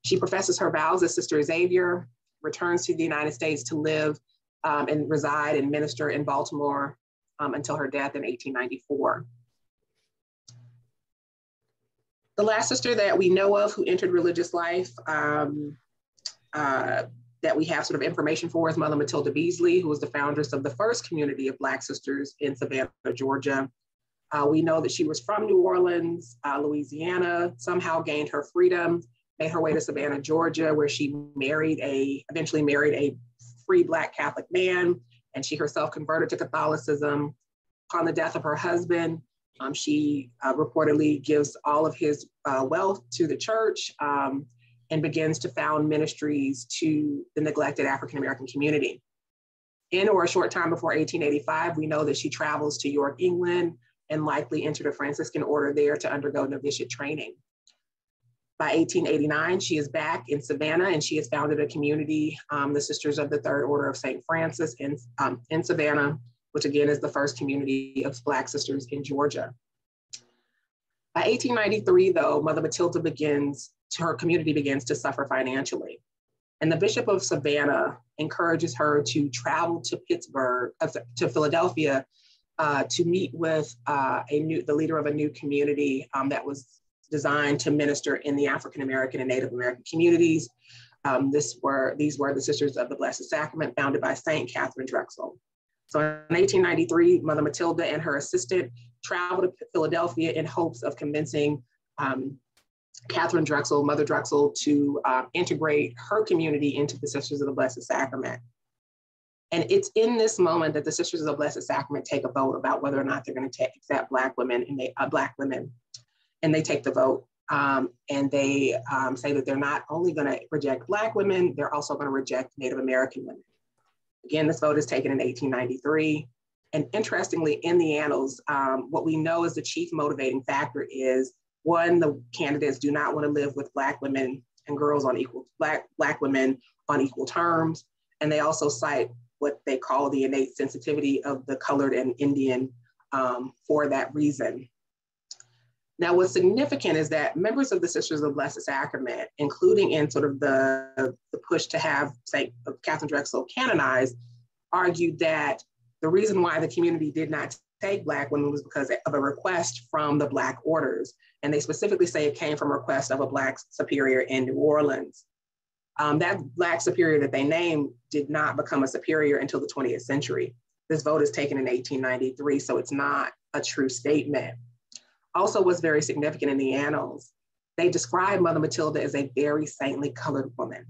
She professes her vows as Sister Xavier, returns to the United States to live um, and reside and minister in Baltimore um, until her death in 1894. The last sister that we know of who entered religious life um, uh, that we have sort of information for is Mother Matilda Beasley, who was the foundress of the first community of Black sisters in Savannah, Georgia. Uh, we know that she was from New Orleans, uh, Louisiana, somehow gained her freedom, made her way to Savannah, Georgia, where she married a, eventually married a free Black Catholic man, and she herself converted to Catholicism. Upon the death of her husband, um, she uh, reportedly gives all of his uh, wealth to the church. Um, and begins to found ministries to the neglected African American community. In or a short time before 1885, we know that she travels to York, England, and likely entered a Franciscan order there to undergo novitiate training. By 1889, she is back in Savannah and she has founded a community, um, the Sisters of the Third Order of St. Francis in, um, in Savannah, which again is the first community of Black sisters in Georgia. By 1893, though, Mother Matilda begins her community begins to suffer financially. And the Bishop of Savannah encourages her to travel to Pittsburgh, uh, to Philadelphia, uh, to meet with uh, a new, the leader of a new community um, that was designed to minister in the African American and Native American communities. Um, this were, these were the Sisters of the Blessed Sacrament, founded by Saint Katharine Drexel. So in 1893, Mother Matilda and her assistant traveled to Philadelphia in hopes of convincing um, Katharine Drexel, Mother Drexel, to uh, integrate her community into the Sisters of the Blessed Sacrament. And it's in this moment that the Sisters of the Blessed Sacrament take a vote about whether or not they're going to take, accept Black women and they, uh, Black women, and they take the vote. Um, and they um, say that they're not only going to reject Black women, they're also going to reject Native American women. Again, this vote is taken in 1893. And interestingly, in the annals, um, what we know is the chief motivating factor is one, the candidates do not want to live with Black women and girls on equal, Black, Black women on equal terms. And they also cite what they call the innate sensitivity of the colored and Indian um, for that reason. Now, what's significant is that members of the Sisters of Blessed Sacrament, including in sort of the, the push to have St. Katharine Drexel canonized, argued that the reason why the community did not take Black women was because of a request from the Black orders. And they specifically say it came from a request of a Black superior in New Orleans. Um, that Black superior that they named did not become a superior until the 20th century. This vote is taken in 1893, so it's not a true statement. Also, was very significant in the annals, they describe Mother Matilda as a very saintly colored woman.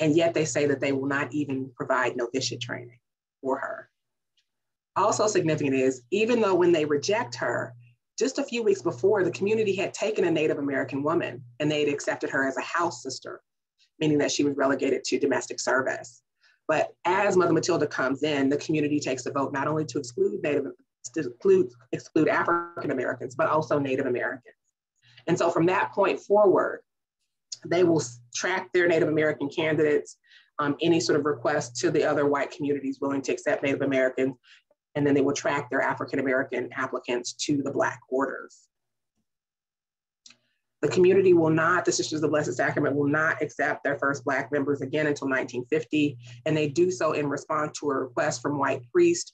And yet they say that they will not even provide novitiate training for her. Also significant is even though when they reject her, just a few weeks before, the community had taken a Native American woman and they'd accepted her as a house sister, meaning that she was relegated to domestic service. But as Mother Matilda comes in, the community takes a vote not only to exclude Native to exclude, exclude African Americans, but also Native Americans. And so from that point forward, they will track their Native American candidates, um, any sort of request to the other white communities willing to accept Native Americans, and then they will track their African American applicants to the Black orders. The community will not, the Sisters of the Blessed Sacrament will not accept their first Black members again until 1950, and they do so in response to a request from white priests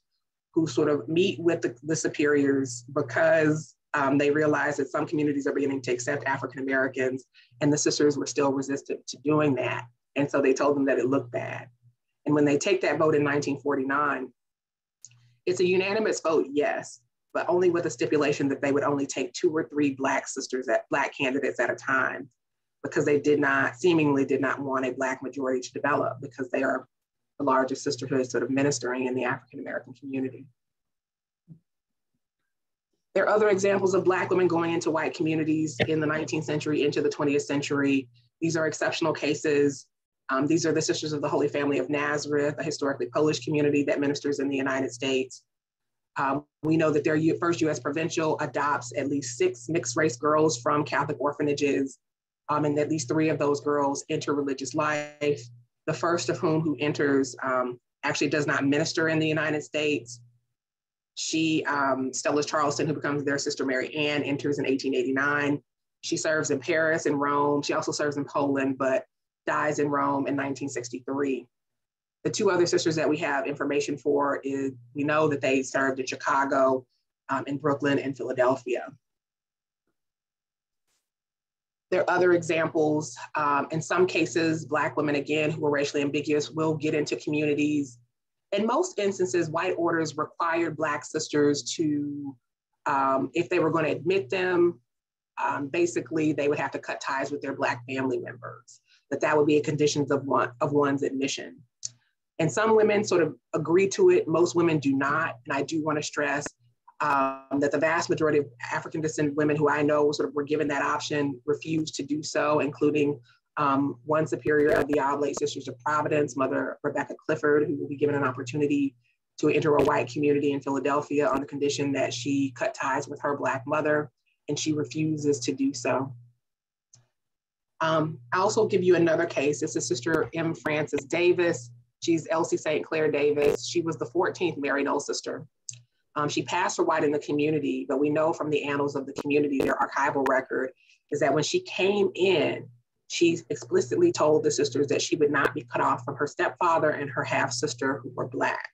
who sort of meet with the, the superiors because um, they realize that some communities are beginning to accept African Americans, and the sisters were still resistant to doing that. And so they told them that it looked bad. And when they take that vote in 1949, it's a unanimous vote, yes, but only with a stipulation that they would only take two or three Black sisters at Black candidates at a time because they did not, seemingly did not want a Black majority to develop because they are the largest sisterhood sort of ministering in the African American community. There are other examples of Black women going into white communities in the 19th century into the 20th century. These are exceptional cases. Um, these are the Sisters of the Holy Family of Nazareth, a historically Polish community that ministers in the United States. Um, we know that their first US provincial adopts at least six mixed race girls from Catholic orphanages, um, and at least three of those girls enter religious life. The first of whom who enters um, actually does not minister in the United States. She, um, Stella Charleston, who becomes their sister Mary Ann, enters in 1889. She serves in Paris and Rome. She also serves in Poland, but dies in Rome in 1963. The two other sisters that we have information for is we know that they served in Chicago, um, in Brooklyn, and Philadelphia. There are other examples. Um, in some cases, Black women, again, who are racially ambiguous, will get into communities. In most instances, white orders required Black sisters to, um, if they were going to admit them, um, basically they would have to cut ties with their Black family members, that that would be a conditions of, one, of one's admission. And some women sort of agree to it, most women do not. And I do want to stress um, that the vast majority of African descended women who I know sort of were given that option refused to do so, including um, one superior of the Oblate Sisters of Providence, Mother Rebecca Clifford, who will be given an opportunity to enter a white community in Philadelphia on the condition that she cut ties with her Black mother, and she refuses to do so. Um, I'll also give you another case. This is Sister M. Frances Davis. She's Elsie St. Clair Davis. She was the 14th Maryknoll sister. Um, she passed for white in the community, but we know from the annals of the community, their archival record, is that when she came in, she explicitly told the sisters that she would not be cut off from her stepfather and her half sister who were Black.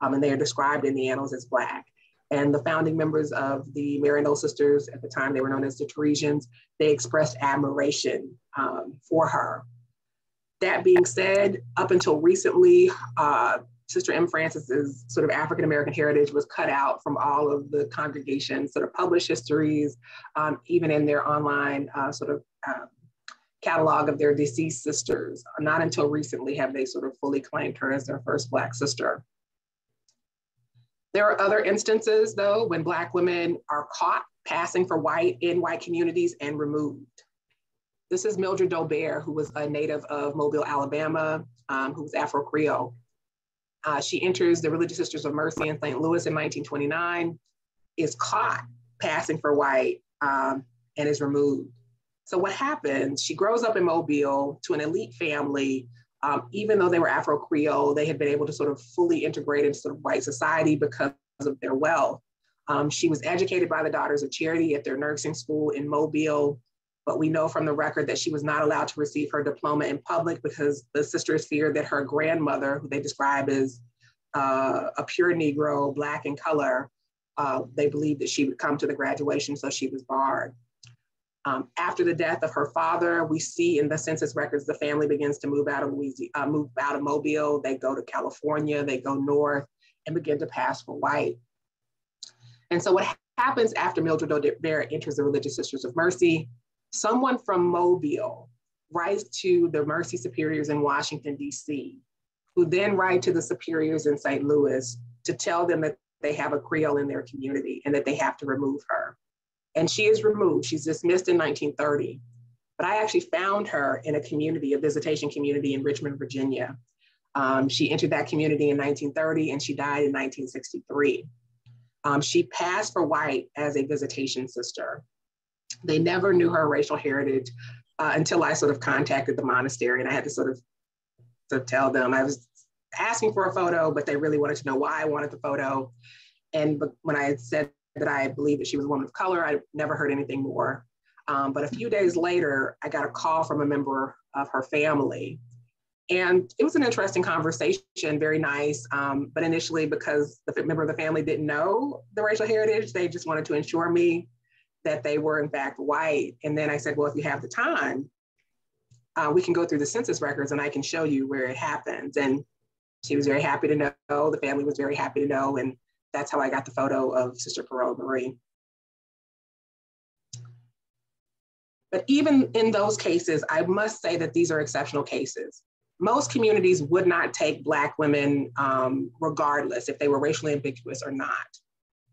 Um, and they are described in the annals as Black. And the founding members of the Maryknoll sisters, at the time they were known as the Teresians, they expressed admiration um, for her. That being said, up until recently, uh, Sister M. Frances's sort of African American heritage was cut out from all of the congregations sort of published histories, um, even in their online uh, sort of uh, catalog of their deceased sisters. Not until recently have they sort of fully claimed her as their first Black sister. There are other instances, though, when Black women are caught passing for white in white communities and removed. This is Mildred Dobert, who was a native of Mobile, Alabama, um, who was Afro Creole. Uh, she enters the Religious Sisters of Mercy in St. Louis in 1929, is caught passing for white, um, and is removed. So what happens? She grows up in Mobile to an elite family. Um, even though they were Afro Creole, they had been able to sort of fully integrate into sort of white society because of their wealth. Um, she was educated by the Daughters of Charity at their nursing school in Mobile. But we know from the record that she was not allowed to receive her diploma in public because the sisters feared that her grandmother, who they describe as uh, a pure Negro, Black in color, uh, they believed that she would come to the graduation, so she was barred. Um, after the death of her father, we see in the census records the family begins to move out of Louisiana, uh, move out of Mobile. They go to California, they go north, and begin to pass for white. And so, what happens after Mildred O'Dare enters the Religious Sisters of Mercy? someone from Mobile writes to the Mercy superiors in Washington, D.C., who then write to the superiors in St. Louis to tell them that they have a Creole in their community and that they have to remove her. And she is removed. She's dismissed in 1930. But I actually found her in a community, a visitation community in Richmond, Virginia. Um, she entered that community in 1930 and she died in 1963. Um, she passed for white as a visitation sister. They never knew her racial heritage uh, until I sort of contacted the monastery and I had to sort of, sort of tell them I was asking for a photo, but they really wanted to know why I wanted the photo. And when I said that I believed that she was a woman of color, I never heard anything more. Um, but a few days later, I got a call from a member of her family. And it was an interesting conversation, very nice. Um, but initially, because the member of the family didn't know the racial heritage, they just wanted to ensure me that they were in fact white. And then I said, well, if you have the time, uh, we can go through the census records and I can show you where it happens. And she was very happy to know, the family was very happy to know. And that's how I got the photo of Sister Parole Marie. But even in those cases, I must say that these are exceptional cases. Most communities would not take Black women um, regardless if they were racially ambiguous or not.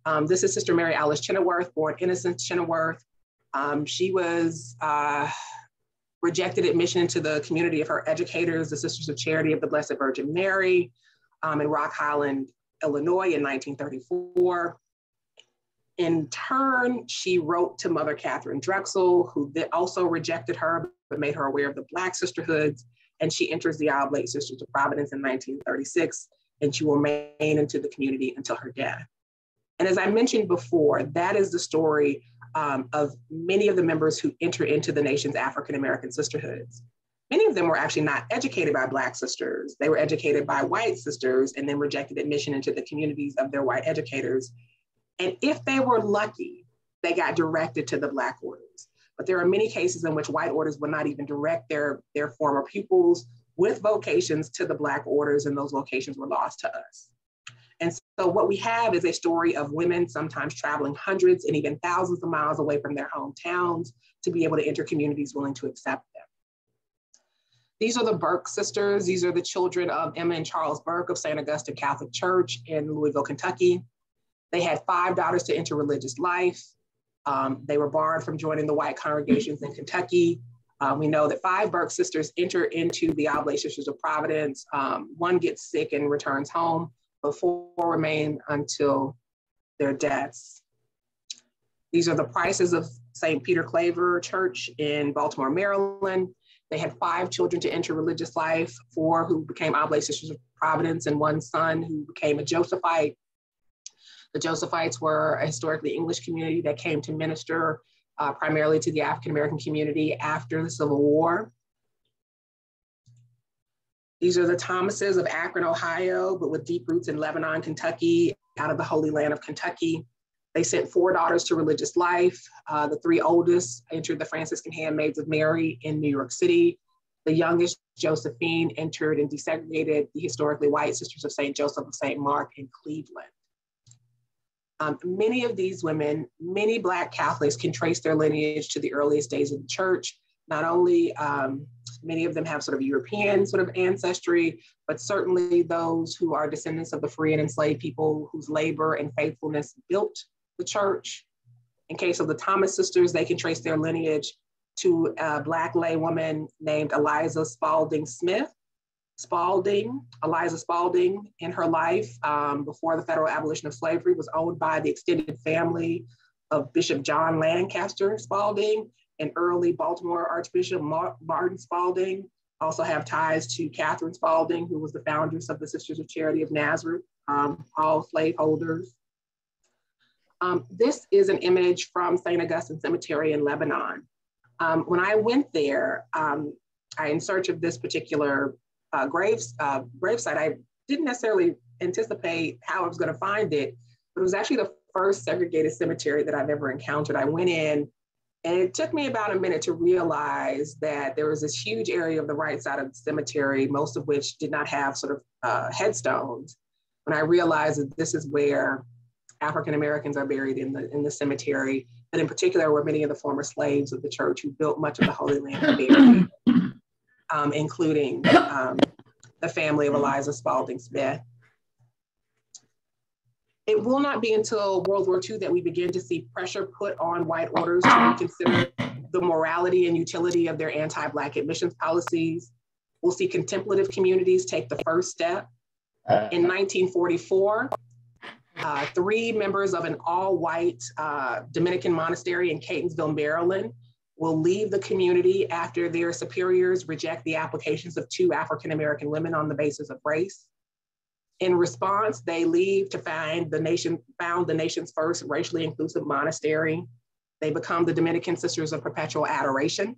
Um, this is Sister Mary Alice Chenoweth, born Innocent Chenoweth. Um, she was uh, rejected admission into the community of her educators, the Sisters of Charity of the Blessed Virgin Mary um, in Rock Island, Illinois in 1934. In turn, she wrote to Mother Katharine Drexel, who also rejected her, but made her aware of the Black sisterhoods. And she enters the Oblate Sisters of Providence in 1936, and she will remain into the community until her death. And as I mentioned before, that is the story um, of many of the members who enter into the nation's African American sisterhoods. Many of them were actually not educated by Black sisters. They were educated by white sisters and then rejected admission into the communities of their white educators and if they were lucky, they got directed to the Black orders. But there are many cases in which white orders would not even direct their, their former pupils with vocations to the Black orders, and those vocations were lost to us. And so what we have is a story of women sometimes traveling hundreds and even thousands of miles away from their hometowns to be able to enter communities willing to accept. These are the Burke sisters. These are the children of Emma and Charles Burke of St. Augustine Catholic Church in Louisville, Kentucky. They had five daughters to enter religious life. Um, they were barred from joining the white congregations in Kentucky. Um, we know that five Burke sisters enter into the Oblate Sisters of Providence. Um, one gets sick and returns home, but four remain until their deaths. These are the prices of St. Peter Claver Church in Baltimore, Maryland. They had five children to enter religious life, four who became Oblate Sisters of Providence, and one son who became a Josephite. The Josephites were a historically English community that came to minister uh, primarily to the African American community after the Civil War. These are the Thomases of Akron, Ohio, but with deep roots in Lebanon, Kentucky, out of the Holy Land of Kentucky. They sent four daughters to religious life. Uh, the three oldest entered the Franciscan Handmaids of Mary in New York City. The youngest, Josephine, entered and desegregated the historically white Sisters of St. Joseph of St. Mark in Cleveland. Um, many of these women, many Black Catholics can trace their lineage to the earliest days of the church. Not only um, many of them have sort of European sort of ancestry, but certainly those who are descendants of the free and enslaved people whose labor and faithfulness built the church. In case of the Thomas sisters, they can trace their lineage to a Black laywoman named Eliza Spalding Smith, Spalding, Eliza Spalding, in her life um, before the federal abolition of slavery, was owned by the extended family of Bishop John Lancaster Spalding and early Baltimore Archbishop Martin Spalding. Also have ties to Catherine Spalding, who was the founders of the Sisters of Charity of Nazareth, um, all slaveholders. Um, this is an image from St. Augustine Cemetery in Lebanon. Um, when I went there, um, I, in search of this particular uh, graves uh, gravesite, I didn't necessarily anticipate how I was going to find it, but it was actually the first segregated cemetery that I've ever encountered. I went in, and it took me about a minute to realize that there was this huge area of the right side of the cemetery, most of which did not have sort of uh, headstones. When I realized that this is where African Americans are buried in the in the cemetery, and in particular, where many of the former slaves of the church who built much of the Holy Land are buried um, including um, the family of Eliza Spalding Smith. It will not be until World War II that we begin to see pressure put on white orders to reconsider the morality and utility of their anti-Black admissions policies. We'll see contemplative communities take the first step. In 1944, Uh, three members of an all-white uh, Dominican monastery in Catonsville, Maryland, will leave the community after their superiors reject the applications of two African-American women on the basis of race. In response, they leave to find the nation, found the nation's first racially inclusive monastery. They become the Dominican Sisters of Perpetual Adoration.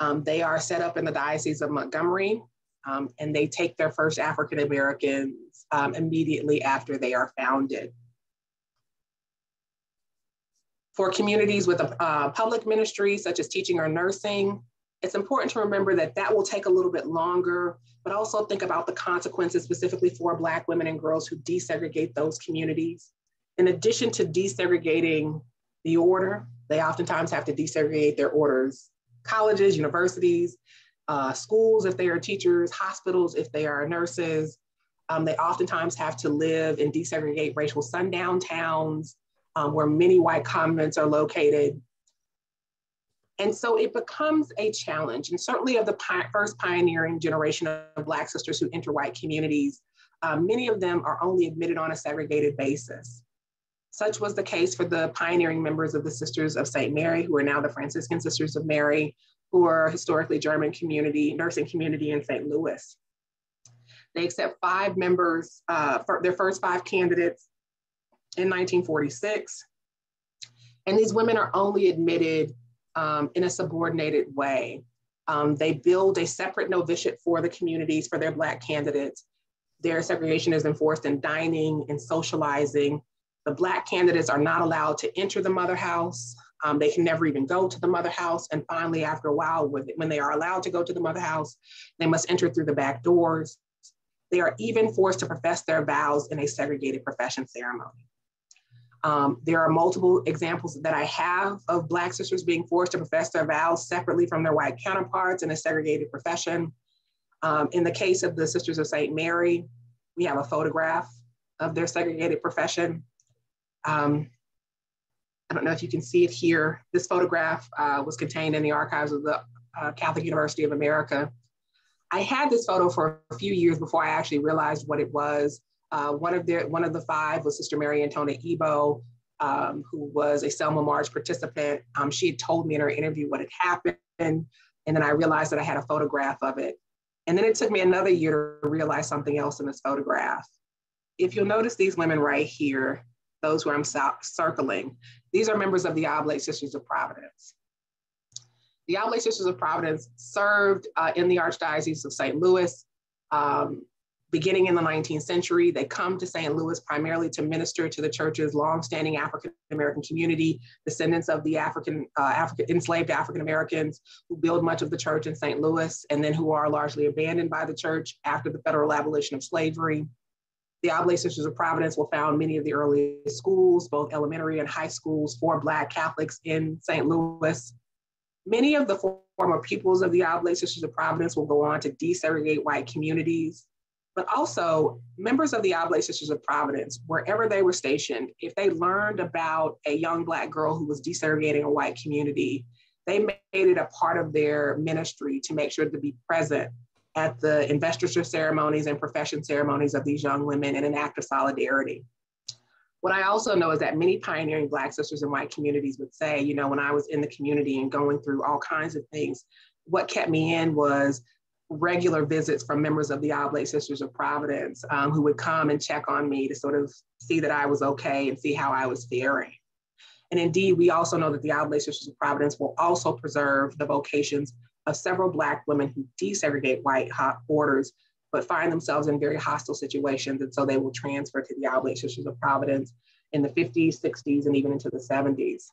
Um, they are set up in the Diocese of Montgomery, um, and they take their first African Americans um, immediately after they are founded. For communities with a uh, public ministry, such as teaching or nursing, it's important to remember that that will take a little bit longer, but also think about the consequences specifically for Black women and girls who desegregate those communities. In addition to desegregating the order, they oftentimes have to desegregate their orders, colleges, universities, uh, schools if they are teachers, hospitals if they are nurses. Um, they oftentimes have to live in desegregate racial sundown towns um, where many white convents are located. And so it becomes a challenge. And certainly of the pi first pioneering generation of Black sisters who enter white communities, uh, many of them are only admitted on a segregated basis. Such was the case for the pioneering members of the Sisters of St. Mary, who are now the Franciscan Sisters of Mary, are historically German community, nursing community in St. Louis. They accept five members, uh, their first five candidates in 1946. And these women are only admitted um, in a subordinated way. Um, they build a separate novitiate for the communities for their Black candidates. Their segregation is enforced in dining and socializing. The Black candidates are not allowed to enter the mother house. Um, they can never even go to the mother house. And finally, after a while, when they are allowed to go to the mother house, they must enter through the back doors. They are even forced to profess their vows in a segregated profession ceremony. Um, there are multiple examples that I have of Black sisters being forced to profess their vows separately from their white counterparts in a segregated profession. Um, in the case of the Sisters of St. Mary, we have a photograph of their segregated profession. Um, I don't know if you can see it here. This photograph uh, was contained in the archives of the uh, Catholic University of America. I had this photo for a few years before I actually realized what it was. Uh, one of the one of the five was Sister Mary Antonia Ebo, um, who was a Selma March participant. Um, she had told me in her interview what had happened, and then I realized that I had a photograph of it. And then it took me another year to realize something else in this photograph. If you'll notice these women right here, those who I'm circling, these are members of the Oblate Sisters of Providence. The Oblate Sisters of Providence served uh, in the Archdiocese of St. Louis um, beginning in the 19th century. They come to St. Louis primarily to minister to the church's longstanding African American community, descendants of the African, uh, African enslaved African Americans who build much of the church in St. Louis, and then who are largely abandoned by the church after the federal abolition of slavery. The Oblate Sisters of Providence will found many of the earliest schools, both elementary and high schools for Black Catholics in St. Louis. Many of the former pupils of the Oblate Sisters of Providence will go on to desegregate white communities but also members of the Oblate Sisters of Providence, wherever they were stationed, if they learned about a young Black girl who was desegregating a white community, they made it a part of their ministry to make sure to be present at the investiture ceremonies and profession ceremonies of these young women in an act of solidarity. What I also know is that many pioneering Black sisters in white communities would say, you know, when I was in the community and going through all kinds of things, what kept me in was regular visits from members of the Oblate Sisters of Providence um, who would come and check on me to sort of see that I was okay and see how I was faring. And indeed, we also know that the Oblate Sisters of Providence will also preserve the vocations of several Black women who desegregate white hot orders, but find themselves in very hostile situations. And so they will transfer to the Oblate Sisters of Providence in the 50s, 60s, and even into the 70s.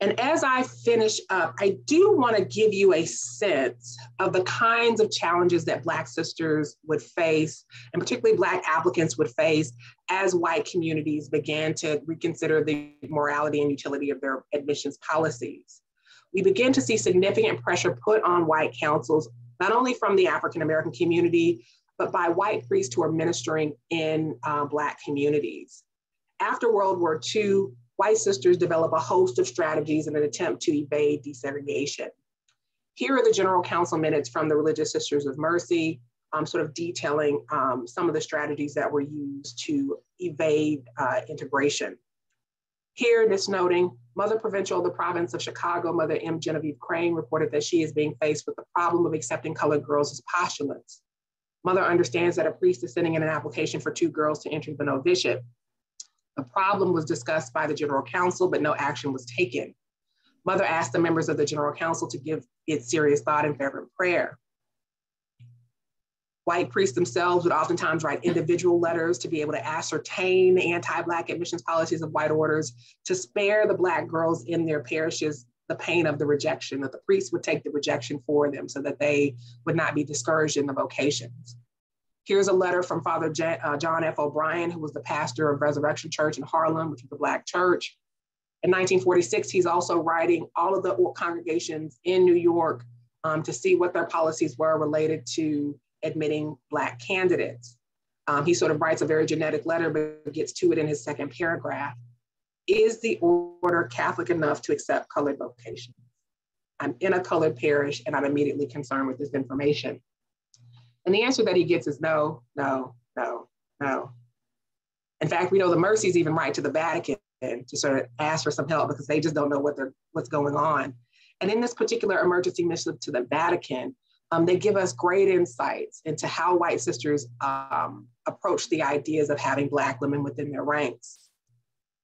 And as I finish up, I do want to give you a sense of the kinds of challenges that Black sisters would face, and particularly Black applicants would face as white communities began to reconsider the morality and utility of their admissions policies. We begin to see significant pressure put on white councils, not only from the African American community, but by white priests who are ministering in uh, Black communities. After World War II, white sisters develop a host of strategies in an attempt to evade desegregation. Here are the General Council minutes from the Religious Sisters of Mercy, um, sort of detailing um, some of the strategies that were used to evade uh, integration. Here, it's noting Mother Provincial of the province of Chicago, Mother M. Genevieve Crane, reported that she is being faced with the problem of accepting colored girls as postulants. Mother understands that a priest is sending in an application for two girls to enter the novitiate. The problem was discussed by the General Council, but no action was taken. Mother asked the members of the General Council to give it serious thought and fervent prayer. White priests themselves would oftentimes write individual letters to be able to ascertain the anti-Black admissions policies of white orders to spare the Black girls in their parishes the pain of the rejection, that the priests would take the rejection for them so that they would not be discouraged in the vocations. Here's a letter from Father J- uh, John F. O'Brien, who was the pastor of Resurrection Church in Harlem, which was a Black church. In 1946, he's also writing all of the congregations in New York um, to see what their policies were related to admitting Black candidates. Um, he sort of writes a very genetic letter, but gets to it in his second paragraph. Is the order Catholic enough to accept colored vocations? I'm in a colored parish and I'm immediately concerned with this information. And the answer that he gets is no, no, no, no. In fact, we know the Mercies even write to the Vatican to sort of ask for some help because they just don't know what they're, what's going on. And in this particular emergency mission to the Vatican, um, they give us great insights into how white sisters um, approach the ideas of having Black women within their ranks.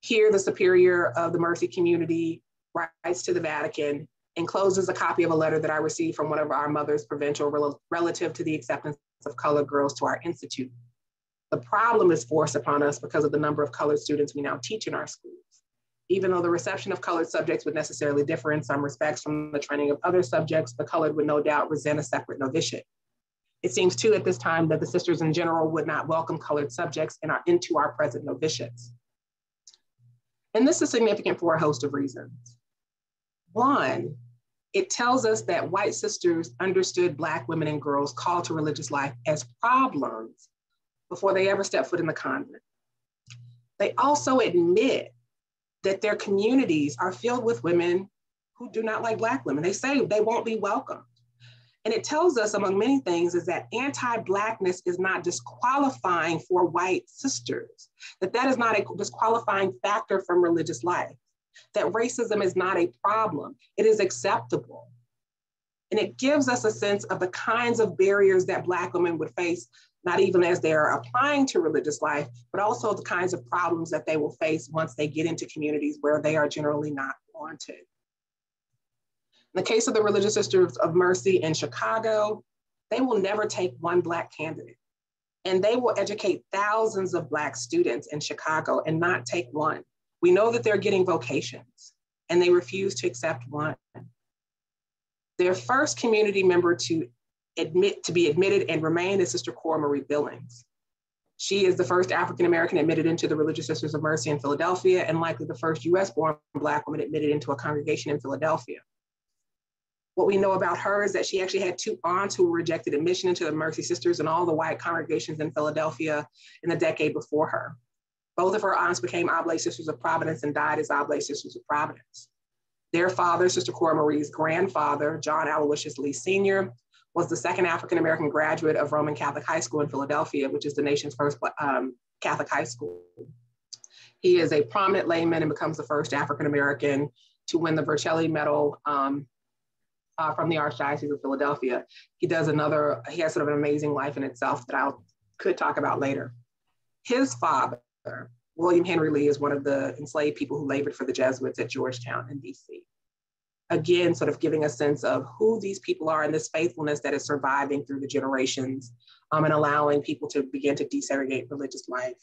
Here, the superior of the Mercy community writes to the Vatican, encloses a copy of a letter that I received from one of our mothers provincial rel relative to the acceptance of colored girls to our institute. The problem is forced upon us because of the number of colored students we now teach in our schools even though the reception of colored subjects would necessarily differ in some respects from the training of other subjects, the colored would no doubt resent a separate novitiate. It seems too at this time that the sisters in general would not welcome colored subjects in our, into our present novitiates. And this is significant for a host of reasons. One, it tells us that white sisters understood Black women and girls called to religious life as problems before they ever stepped foot in the convent. They also admit that their communities are filled with women who do not like Black women. They say they won't be welcomed. And it tells us, among many things, is that anti-Blackness is not disqualifying for white sisters, that that is not a disqualifying factor from religious life, that racism is not a problem, it is acceptable. And it gives us a sense of the kinds of barriers that Black women would face not even as they're applying to religious life, but also the kinds of problems that they will face once they get into communities where they are generally not wanted. In the case of the Religious Sisters of Mercy in Chicago, they will never take one Black candidate. And they will educate thousands of Black students in Chicago and not take one. We know that they're getting vocations and they refuse to accept one. Their first community member to admit to be admitted and remain is Sister Cora Marie Billings. She is the first African American admitted into the Religious Sisters of Mercy in Philadelphia and likely the first US born Black woman admitted into a congregation in Philadelphia. What we know about her is that she actually had two aunts who rejected admission into the Mercy Sisters and all the white congregations in Philadelphia in the decade before her. Both of her aunts became Oblate Sisters of Providence and died as Oblate Sisters of Providence. Their father, Sister Cora Marie's grandfather, John Aloysius Lee Sr., was the second African American graduate of Roman Catholic High School in Philadelphia, which is the nation's first um, Catholic high school. He is a prominent layman and becomes the first African American to win the Vercelli Medal um, uh, from the Archdiocese of Philadelphia. He does another, he has sort of an amazing life in itself that I could talk about later. His father, William Henry Lee, is one of the enslaved people who labored for the Jesuits at Georgetown in DC again, sort of giving a sense of who these people are and this faithfulness that is surviving through the generations um, and allowing people to begin to desegregate religious life.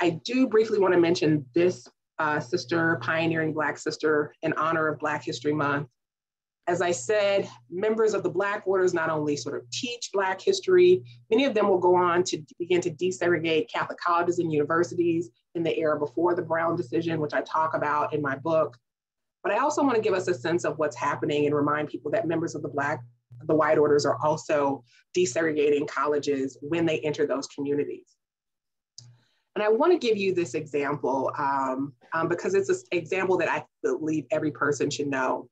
I do briefly want to mention this uh, sister, pioneering Black sister in honor of Black History Month. As I said, members of the Black orders not only sort of teach Black history, many of them will go on to begin to desegregate Catholic colleges and universities in the era before the Brown decision, which I talk about in my book. But I also want to give us a sense of what's happening and remind people that members of the Black, the white orders are also desegregating colleges when they enter those communities. And I want to give you this example um, um, because it's an example that I believe every person should know.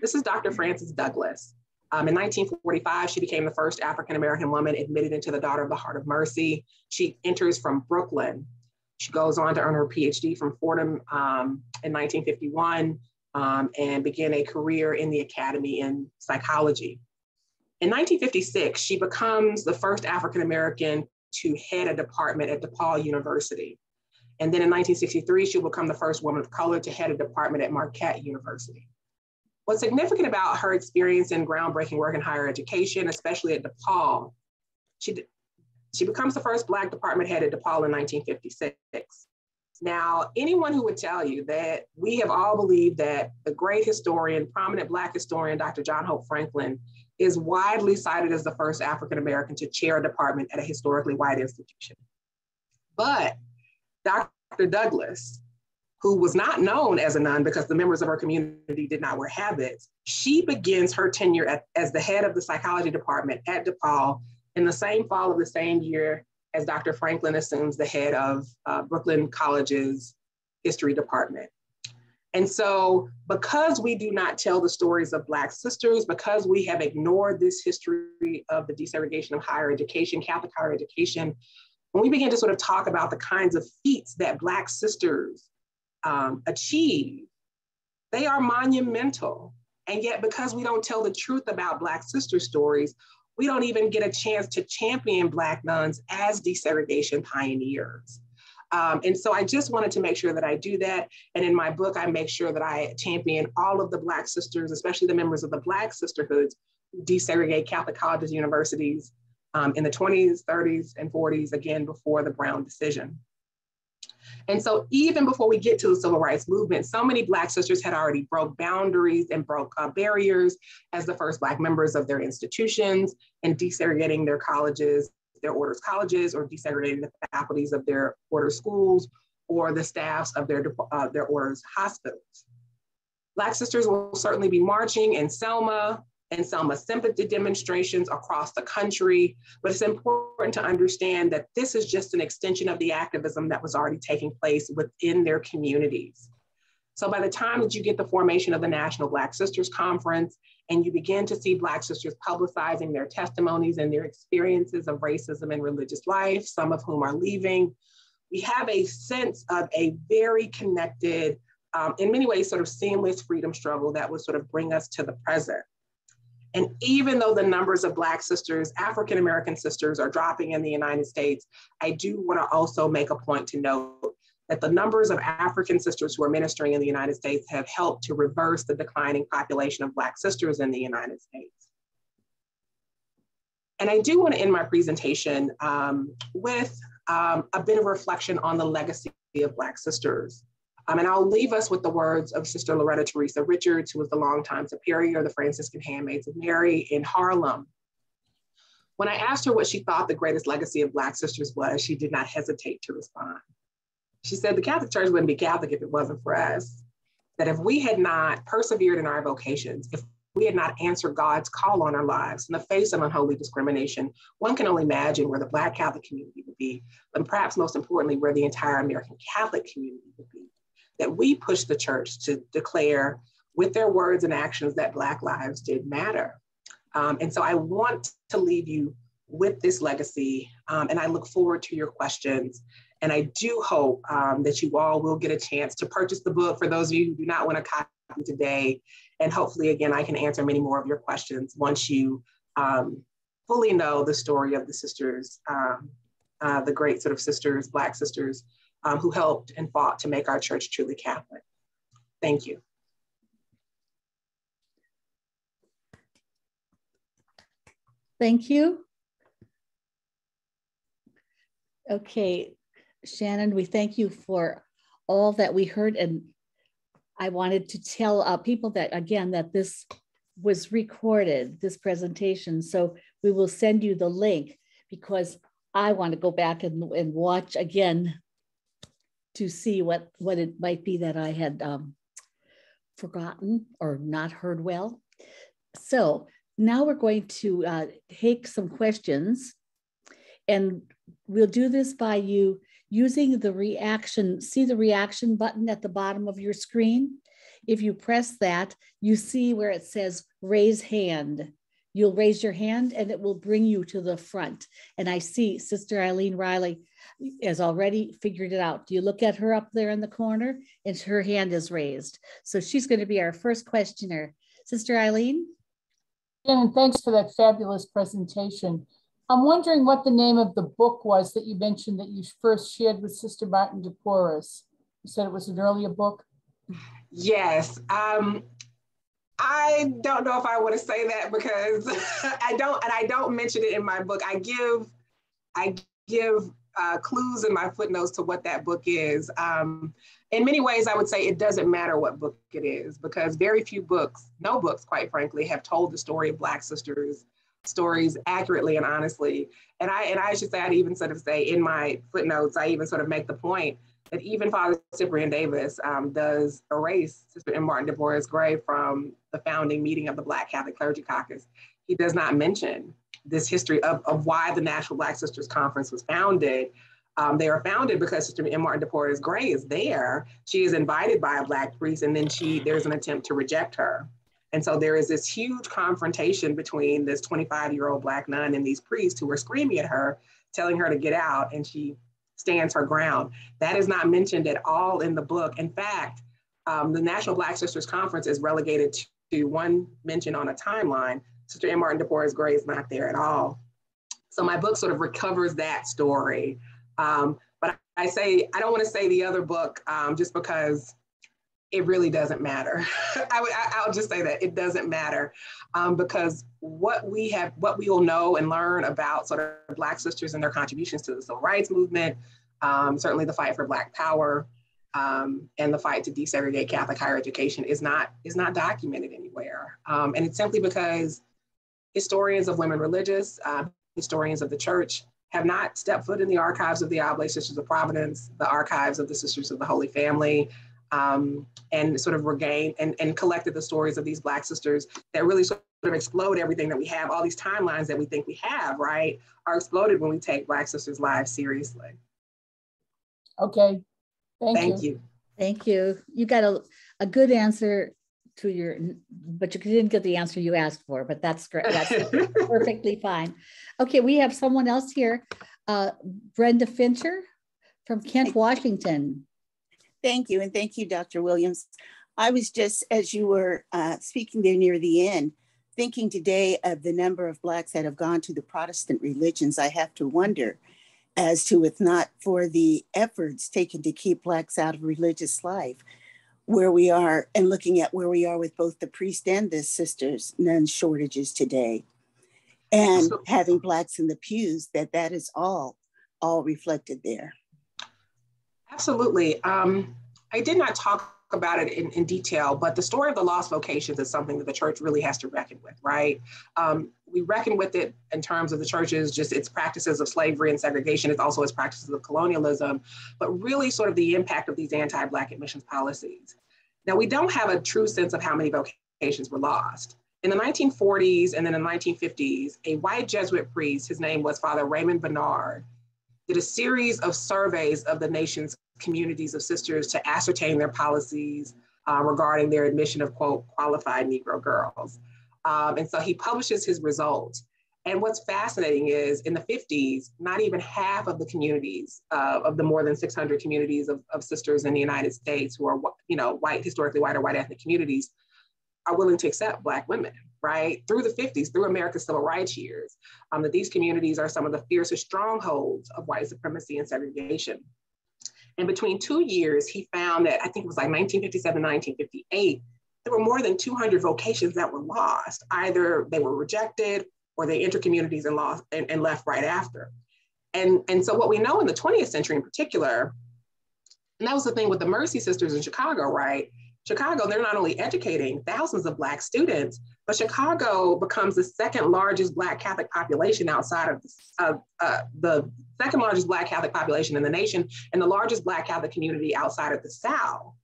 This is Dr. Frances Douglass. Um, in 1945, she became the first African American woman admitted into the Daughter of the Heart of Mercy. She enters from Brooklyn. She goes on to earn her PhD from Fordham um, in 1951 um, and began a career in the academy in psychology. In 1956, she becomes the first African American to head a department at DePaul University. And then in 1963, she'll become the first woman of color to head a department at Marquette University. What's significant about her experience in groundbreaking work in higher education, especially at DePaul, she, she becomes the first Black department head at DePaul in 1956. Now, anyone who would tell you that we have all believed that the great historian, prominent Black historian, Dr. John Hope Franklin, is widely cited as the first African American to chair a department at a historically white institution. But Dr. Douglas, who was not known as a nun because the members of her community did not wear habits, she begins her tenure at, as the head of the psychology department at DePaul in the same fall of the same year as Dr. Franklin assumes the head of uh, Brooklyn College's history department. And so, because we do not tell the stories of Black sisters, because we have ignored this history of the desegregation of higher education, Catholic higher education, when we begin to sort of talk about the kinds of feats that Black sisters um, achieve, they are monumental. And yet, because we don't tell the truth about Black sister stories, we don't even get a chance to champion Black nuns as desegregation pioneers. Um, and so I just wanted to make sure that I do that. And in my book, I make sure that I champion all of the Black sisters, especially the members of the Black sisterhoods who desegregate Catholic colleges, universities um, in the 20s, 30s, and 40s, again, before the Brown decision. And so even before we get to the civil rights movement, so many Black sisters had already broke boundaries and broke uh, barriers as the first Black members of their institutions and desegregating their colleges, their orders colleges, or desegregating the faculties of their order schools or the staffs of their, uh, their orders hospitals. Black sisters will certainly be marching in Selma, and Selma sympathy demonstrations across the country. But it's important to understand that this is just an extension of the activism that was already taking place within their communities. So by the time that you get the formation of the National Black Sisters Conference and you begin to see Black sisters publicizing their testimonies and their experiences of racism in religious life, some of whom are leaving, we have a sense of a very connected, um, in many ways, sort of seamless freedom struggle that would sort of bring us to the present. And even though the numbers of Black sisters, African American sisters are dropping in the United States, I do want to also make a point to note that the numbers of African sisters who are ministering in the United States have helped to reverse the declining population of Black sisters in the United States. And I do want to end my presentation um, with um, a bit of reflection on the legacy of Black sisters. Um, and I'll leave us with the words of Sister Loretta Teresa Richards, who was the longtime superior of the Franciscan Handmaids of Mary in Harlem. When I asked her what she thought the greatest legacy of Black sisters was, she did not hesitate to respond. She said the Catholic Church wouldn't be Catholic if it wasn't for us. That if we had not persevered in our vocations, if we had not answered God's call on our lives in the face of unholy discrimination, one can only imagine where the Black Catholic community would be, and perhaps most importantly, where the entire American Catholic community would be that we push the church to declare with their words and actions that Black lives did matter. Um, and so I want to leave you with this legacy, um, and I look forward to your questions. And I do hope um, that you all will get a chance to purchase the book for those of you who do not want a copy today. And hopefully, again, I can answer many more of your questions once you um, fully know the story of the sisters, um, uh, the great sort of sisters, Black sisters um, who helped and fought to make our church truly Catholic. Thank you. Thank you. Okay, Shannen, we thank you for all that we heard. And I wanted to tell uh, people that, again, that this was recorded, this presentation. So we will send you the link because I want to go back and, and watch again to see what, what it might be that I had um, forgotten or not heard well. So now we're going to uh, take some questions and we'll do this by you using the reaction, see the reaction button at the bottom of your screen? If you press that, you see where it says raise hand. You'll raise your hand and it will bring you to the front. And I see Sister Eileen Riley has already figured it out. Do you look at her up there in the corner? And her hand is raised. So she's going to be our first questioner. Sister Eileen? and thanks for that fabulous presentation. I'm wondering what the name of the book was that you mentioned that you first shared with Sister Martin de Porres. You said it was an earlier book? Yes. Um, I don't know if I want to say that because I don't, and I don't mention it in my book. I give, I give uh, clues in my footnotes to what that book is. Um, in many ways, I would say it doesn't matter what book it is because very few books, no books, quite frankly, have told the story of Black sisters stories accurately and honestly. And I and I should say I'd even sort of say in my footnotes, I even sort of make the point that even Father Cyprian Davis um, does erase Sister M. Martin de Porres Gray from the founding meeting of the Black Catholic Clergy Caucus. He does not mention this history of, of why the National Black Sisters Conference was founded um, they are founded because Sister M. Martin de Porres Gray is there. She is invited by a Black priest, and then she there's an attempt to reject her. And so there is this huge confrontation between this 25 year old Black nun and these priests who are screaming at her, telling her to get out, and she stands her ground. That is not mentioned at all in the book. In fact, um, the National Black Sisters Conference is relegated to one mention on a timeline. Sister M. Martin de Porres Gray is not there at all. So my book sort of recovers that story um, but I say, I don't want to say the other book um, just because it really doesn't matter. I would, I, will just say that it doesn't matter um, because what we have, what we will know and learn about sort of Black sisters and their contributions to the civil rights movement, um, certainly the fight for Black power, um, and the fight to desegregate Catholic higher education is not is not documented anywhere, um, and it's simply because historians of women religious, uh, historians of the church, have not stepped foot in the archives of the Oblate Sisters of Providence, the archives of the Sisters of the Holy Family, um, and sort of regained and, and collected the stories of these Black sisters that really sort of explode everything that we have. All these timelines that we think we have, right, are exploded when we take Black sisters' lives seriously. Okay, thank, thank you. you. Thank you. You got a, a good answer to your, but you didn't get the answer you asked for, but that's great. That's perfectly fine. Okay, we have someone else here, uh, Brenda Fincher from Kent, Washington. Thank you, and thank you, Dr. Williams. I was just, as you were uh, speaking there near the end, thinking today of the number of Blacks that have gone to the Protestant religions, I have to wonder as to if not for the efforts taken to keep Blacks out of religious life, where we are and looking at where we are with both the priest and the sisters nun shortages today and having blacks in the pews that that is all all reflected there absolutely. Um, i did not talk about it in, in, detail but the story of the lost vocations is something that the church really has to reckon with right? Um, we reckon with it in terms of the church's just its practices of slavery and segregation. It's also its practices of colonialism but really sort of the impact of these anti-black admissions policies. Now we don't have a true sense of how many vocations were lost. In the 1940s and then in the 1950s, a white Jesuit priest, his name was Father Raymond Bernard, did a series of surveys of the nation's communities of sisters to ascertain their policies uh, regarding their admission of, quote, qualified Negro girls. Um, and so he publishes his results. And what's fascinating is in the 50s, not even half of the communities uh, of the more than 600 communities of, of sisters in the United States who are, you know, white, historically white or white ethnic communities are willing to accept Black women, right? Through the 50s, through America's civil rights years, um, that these communities are some of the fiercest strongholds of white supremacy and segregation. And between two years, he found that I think it was like 1957, 1958, there were more than 200 vocations that were lost. Either they were rejected or they entered communities and lost and, and left right after. And, and so what we know in the 20th century in particular, and that was the thing with the Mercy Sisters in Chicago, right? Chicago, they're not only educating thousands of Black students, but Chicago becomes the second largest Black Catholic population outside of uh, uh, the second largest Black Catholic population in the nation and the largest Black Catholic community outside of the South.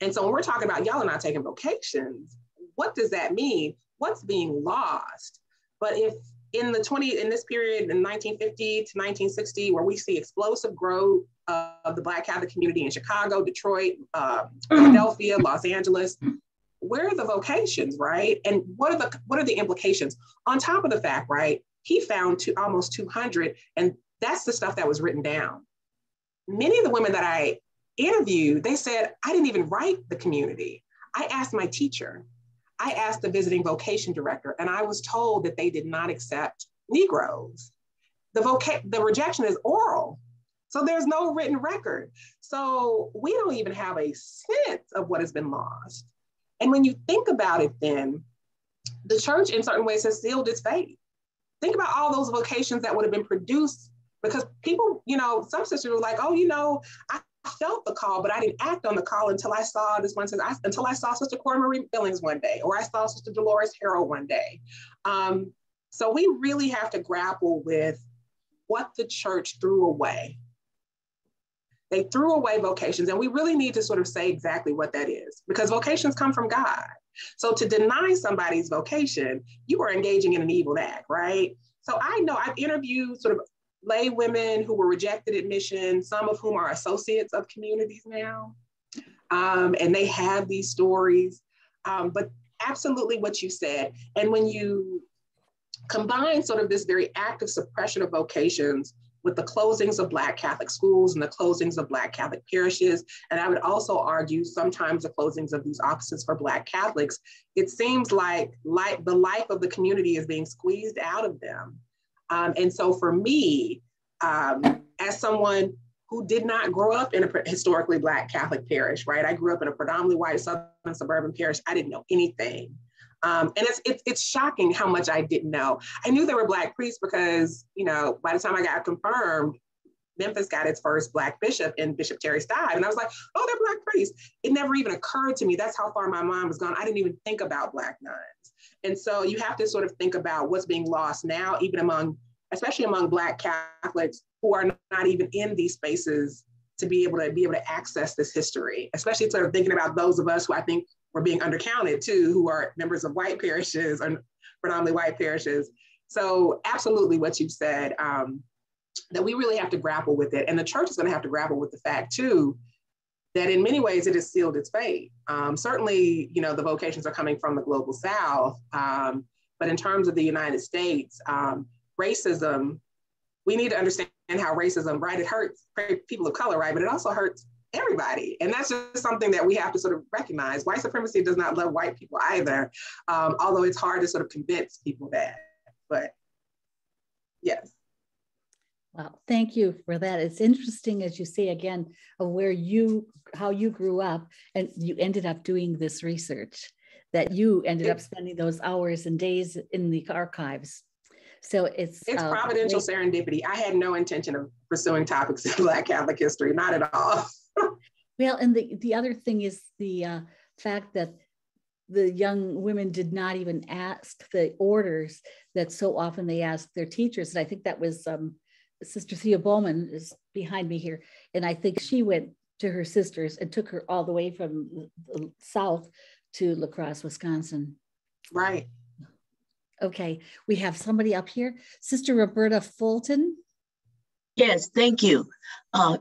And so when we're talking about y'all are not taking vocations, what does that mean? What's being lost? But if in the 20, in this period in 1950 to 1960, where we see explosive growth of the Black Catholic community in Chicago, Detroit, uh, Philadelphia, Los Angeles, where are the vocations, right? And what are the what are the implications? On top of the fact, right? He found to almost 200, and that's the stuff that was written down. Many of the women that I interviewed, they said, I didn't even write the community. I asked my teacher. I asked the visiting vocation director, and I was told that they did not accept Negroes. The, voca- the rejection is oral. So there's no written record. So we don't even have a sense of what has been lost. And when you think about it, then the church in certain ways has sealed its fate. Think about all those vocations that would have been produced because people, you know, some sisters were like, oh, you know, I felt the call, but I didn't act on the call until I saw this one says, until I saw Sister Cora Marie Billings one day, or I saw Sister Dolores Harrell one day. Um, so we really have to grapple with what the church threw away they threw away vocations, and we really need to sort of say exactly what that is because vocations come from God. So to deny somebody's vocation, you are engaging in an evil act, right? So I know I've interviewed sort of lay women who were rejected admission, some of whom are associates of communities now. Um, and they have these stories. Um, but absolutely what you said. And when you combine sort of this very active suppression of vocations with the closings of Black Catholic schools and the closings of Black Catholic parishes. And I would also argue sometimes the closings of these offices for Black Catholics, it seems like, like the life of the community is being squeezed out of them. Um, and so for me, um, as someone who did not grow up in a historically Black Catholic parish, right? I grew up in a predominantly white Southern suburban parish. I didn't know anything. Um, and it's, it's, it's shocking how much I didn't know. I knew there were Black priests because, you know, by the time I got confirmed, Memphis got its first Black bishop in Bishop Terry Steib. And I was like, oh, they're Black priests. It never even occurred to me. That's how far my mind was gone. I didn't even think about Black nuns. And so you have to sort of think about what's being lost now, even among, especially among Black Catholics who are not even in these spaces to be able to be able to access this history, especially sort of thinking about those of us who I think were being undercounted too, who are members of white parishes or predominantly white parishes. So absolutely what you've said, um, that we really have to grapple with it. And the church is gonna have to grapple with the fact too, that in many ways it has sealed its fate. Um, certainly, you know, the vocations are coming from the global South, um, but in terms of the United States, um, racism, we need to understand how racism, right, it hurts people of color, right, but it also hurts everybody. And that's just something that we have to sort of recognize. White supremacy does not love white people either, um, although it's hard to sort of convince people that. But yes. Well, thank you for that. It's interesting, as you say again, of where you, how you grew up and you ended up doing this research, that you ended up spending those hours and days in the archives. So it's it's uh, providential serendipity. I had no intention of pursuing topics in Black Catholic history, not at all. Well, and the, the other thing is the uh, fact that the young women did not even ask the orders that so often they ask their teachers. And I think that was um, Sister Thea Bowman is behind me here. And I think she went to her sisters and took her all the way from the south to La Crosse, Wisconsin. Right. Okay, we have somebody up here. Sister Roberta Fulton. Yes, thank you. Uh,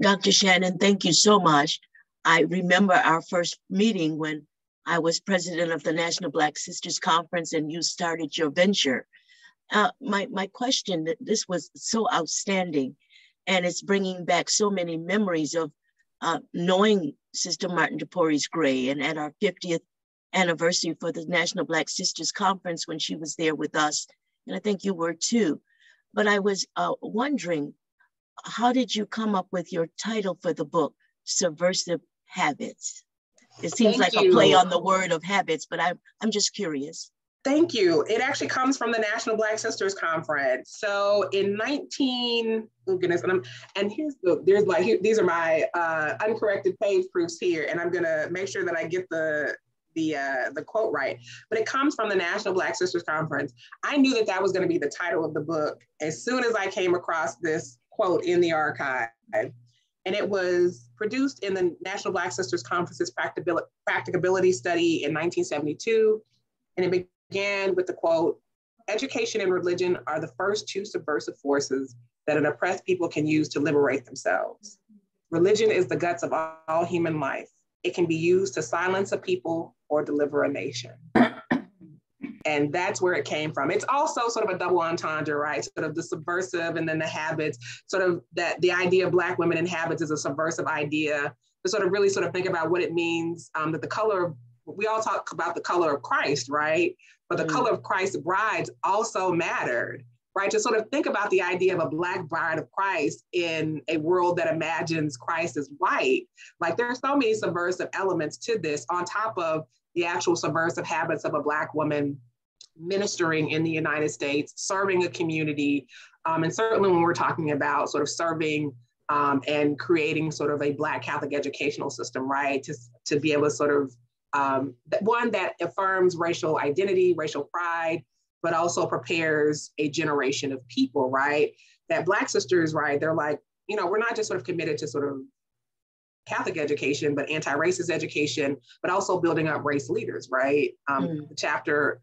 Dr. Shannen, thank you so much. I remember our first meeting when I was president of the National Black Sisters Conference and you started your venture. Uh, my, my question, this was so outstanding and it's bringing back so many memories of uh, knowing Sister Martin DePorres Gray and at our 50th anniversary for the National Black Sisters Conference when she was there with us. And I think you were too. But I was uh, wondering, how did you come up with your title for the book, Subversive Habits? It seems Thank like you. a play on the word of habits, but I'm, I'm just curious. Thank you. It actually comes from the National Black Sisters Conference. So in 19, oh goodness, and, I'm, and here's the, there's like, here, these are my uh, uncorrected page proofs here, and I'm gonna make sure that I get the, the uh, the quote right, but it comes from the National Black Sisters Conference. I knew that that was going to be the title of the book as soon as I came across this quote in the archive. And it was produced in the National Black Sisters Conference's practicability study in 1972. And it began with the quote, education and religion are the first two subversive forces that an oppressed people can use to liberate themselves. Religion is the guts of all human life. It can be used to silence a people or deliver a nation. And that's where it came from. It's also sort of a double entendre, right? Sort of the subversive and then the habits, sort of that the idea of Black women in habits is a subversive idea to sort of really sort of think about what it means um, that the color, we all talk about the color of Christ, right? But the mm. color of Christ's brides also mattered right? To sort of think about the idea of a Black bride of Christ in a world that imagines Christ as white. Like there's so many subversive elements to this on top of the actual subversive habits of a Black woman ministering in the United States, serving a community. Um, and certainly when we're talking about sort of serving um, and creating sort of a Black Catholic educational system, right? To, to be able to sort of, um, one that affirms racial identity, racial pride, but also prepares a generation of people, right? That Black sisters, right? They're like, you know, we're not just sort of committed to sort of Catholic education, but anti-racist education, but also building up race leaders, right? Um, mm. The chapter,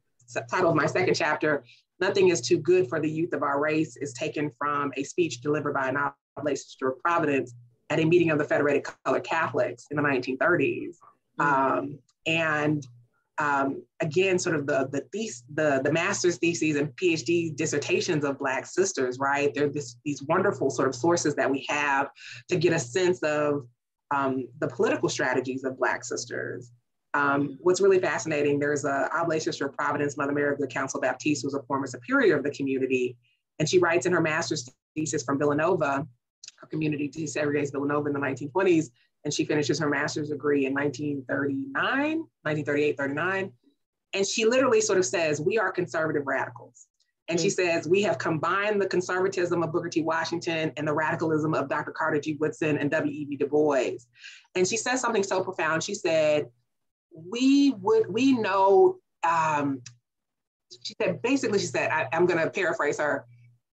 title of my second chapter, Nothing is Too Good for the Youth of Our Race, is taken from a speech delivered by an Oblate Sister of Providence at a meeting of the Federated Colored Catholics in the 1930s. Mm. Um, and um, again, sort of the the, thes- the the master's theses and PhD dissertations of Black sisters, right? They're this, these wonderful sort of sources that we have to get a sense of um, the political strategies of Black sisters. Um, what's really fascinating, there's a Oblate Sister of Providence, Mother Mary of the Council Baptiste, who's a former superior of the community, and she writes in her master's thesis from Villanova, her community desegregates Villanova in the 1920s, and she finishes her master's degree in 1939, 1938, 39. And she literally sort of says, We are conservative radicals. And she mm-hmm. says, We have combined the conservatism of Booker T. Washington and the radicalism of Dr. Carter G. Woodson and W.E.B. Du Bois. And she says something so profound. She said, We would, we know, um, she said, basically, she said, I, I'm going to paraphrase her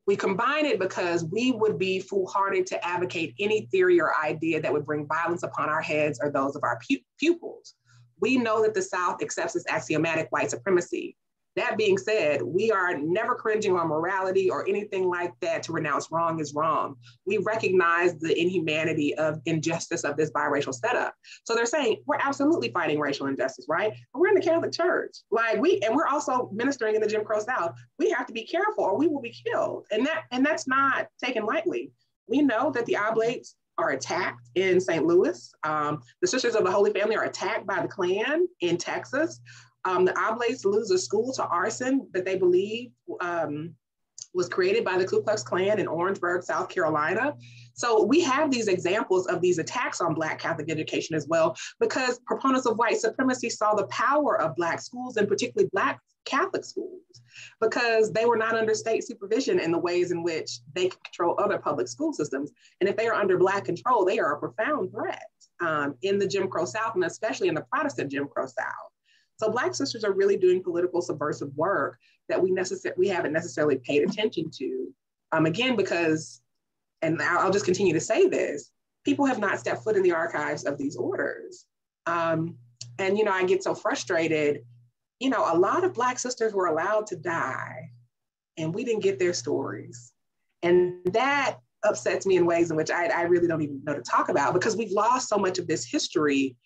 we combine it because we would be foolhardy to advocate any theory or idea that would bring violence upon our heads or those of our pu- pupils. We know that the South accepts this axiomatic white supremacy. That being said, we are never cringing on morality or anything like that to renounce wrong is wrong. We recognize the inhumanity of injustice of this biracial setup. So they're saying we're absolutely fighting racial injustice, right? But we're in the Catholic Church, like we, and we're also ministering in the Jim Crow South. We have to be careful, or we will be killed, and that and that's not taken lightly. We know that the Oblates are attacked in St. Louis. Um, the Sisters of the Holy Family are attacked by the Klan in Texas. Um, the Oblates lose a school to arson that they believe um, was created by the Ku Klux Klan in Orangeburg, South Carolina. So we have these examples of these attacks on Black Catholic education as well, because proponents of white supremacy saw the power of Black schools and particularly Black Catholic schools, because they were not under state supervision in the ways in which they control other public school systems. And if they are under Black control, they are a profound threat um, in the Jim Crow South and especially in the Protestant Jim Crow South. So Black sisters are really doing political subversive work that we necessarily we haven't necessarily paid attention to. Um, again, because, and I'll just continue to say this, people have not stepped foot in the archives of these orders. Um, and you know, I get so frustrated. You know, a lot of Black sisters were allowed to die, and we didn't get their stories, and that upsets me in ways in which I, I really don't even know to talk about because we've lost so much of this history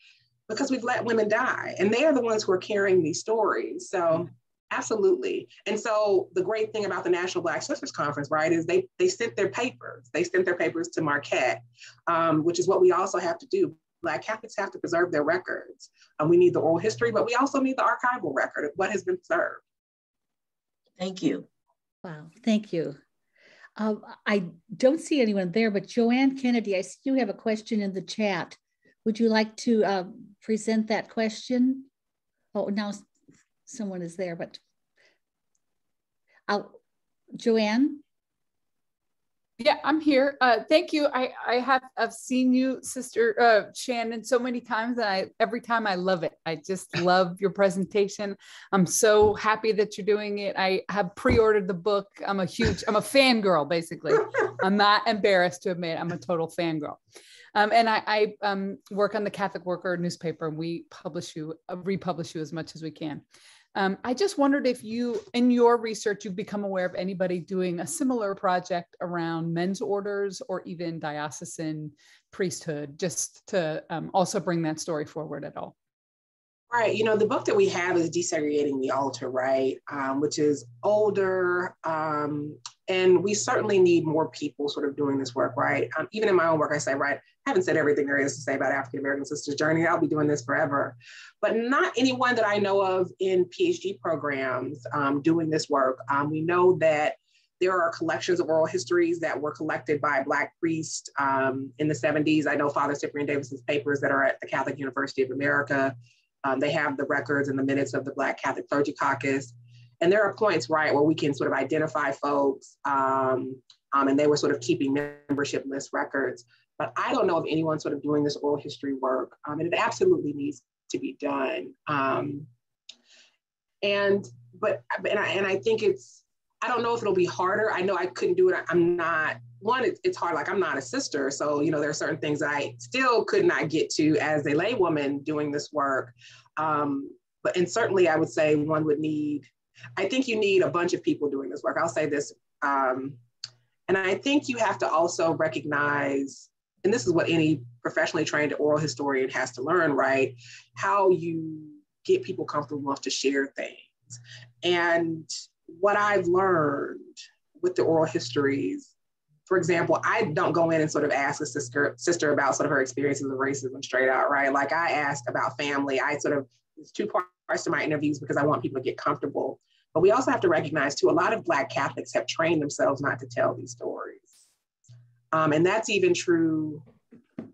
because we've let women die and they are the ones who are carrying these stories. So absolutely. And so the great thing about the National Black Sisters Conference, right, is they they sent their papers. They sent their papers to Marquette, um, which is what we also have to do. Black Catholics have to preserve their records. Um, we need the oral history, but we also need the archival record of what has been preserved. Thank you. Wow, thank you. Um, I don't see anyone there, but Joanne Kennedy, I see you have a question in the chat. Would you like to uh, present that question? Oh, now someone is there, but I'll, Joanne? Yeah, I'm here. Uh, thank you. I, I have I've seen you, Sister uh, Shannen, so many times, and I every time I love it. I just love your presentation. I'm so happy that you're doing it. I have pre-ordered the book. I'm a huge, I'm a fangirl, basically. I'm not embarrassed to admit I'm a total fangirl. Um, and I, I um, work on the Catholic Worker newspaper, and we publish you, uh, republish you as much as we can. Um, I just wondered if you, in your research, you've become aware of anybody doing a similar project around men's orders or even diocesan priesthood, just to um, also bring that story forward at all. Right. You know, the book that we have is Desegregating the Altar, right? Um, which is older. Um, and we certainly need more people sort of doing this work, right? Um, even in my own work, I say, right, I haven't said everything there is to say about African American Sisters Journey. I'll be doing this forever. But not anyone that I know of in PhD programs um, doing this work. Um, we know that there are collections of oral histories that were collected by Black priests um, in the 70s. I know Father Cyprian Davis's papers that are at the Catholic University of America. Um, they have the records and the minutes of the Black Catholic Clergy Caucus. And there are points, right, where we can sort of identify folks, um, um, and they were sort of keeping membership list records. But I don't know of anyone sort of doing this oral history work, um, and it absolutely needs to be done. Um, and but and I, and I think it's I don't know if it'll be harder. I know I couldn't do it. I'm not one. it's hard. Like I'm not a sister, so you know there are certain things I still could not get to as a laywoman doing this work. Um, but and certainly I would say one would need. I think you need a bunch of people doing this work. I'll say this, um, and I think you have to also recognize, and this is what any professionally trained oral historian has to learn, right? How you get people comfortable enough to share things. And what I've learned with the oral histories for example, I don't go in and sort of ask a sister sister about sort of her experiences of racism straight out, right? Like I ask about family. I sort of there's two parts to my interviews because I want people to get comfortable. But we also have to recognize too, a lot of Black Catholics have trained themselves not to tell these stories. Um, and that's even true.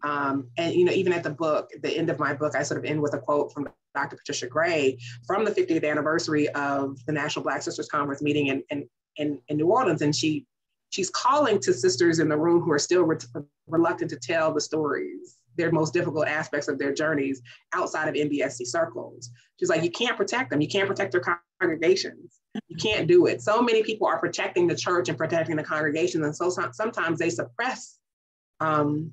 Um, and you know, even at the book, the end of my book, I sort of end with a quote from Dr. Patricia Gray from the 50th anniversary of the National Black Sisters Conference meeting in, in, in, in New Orleans. And she she's calling to sisters in the room who are still re- reluctant to tell the stories their most difficult aspects of their journeys outside of NBSC circles. She's like, you can't protect them. You can't protect their congregations. You can't do it. So many people are protecting the church and protecting the congregations, and so sometimes they suppress, um,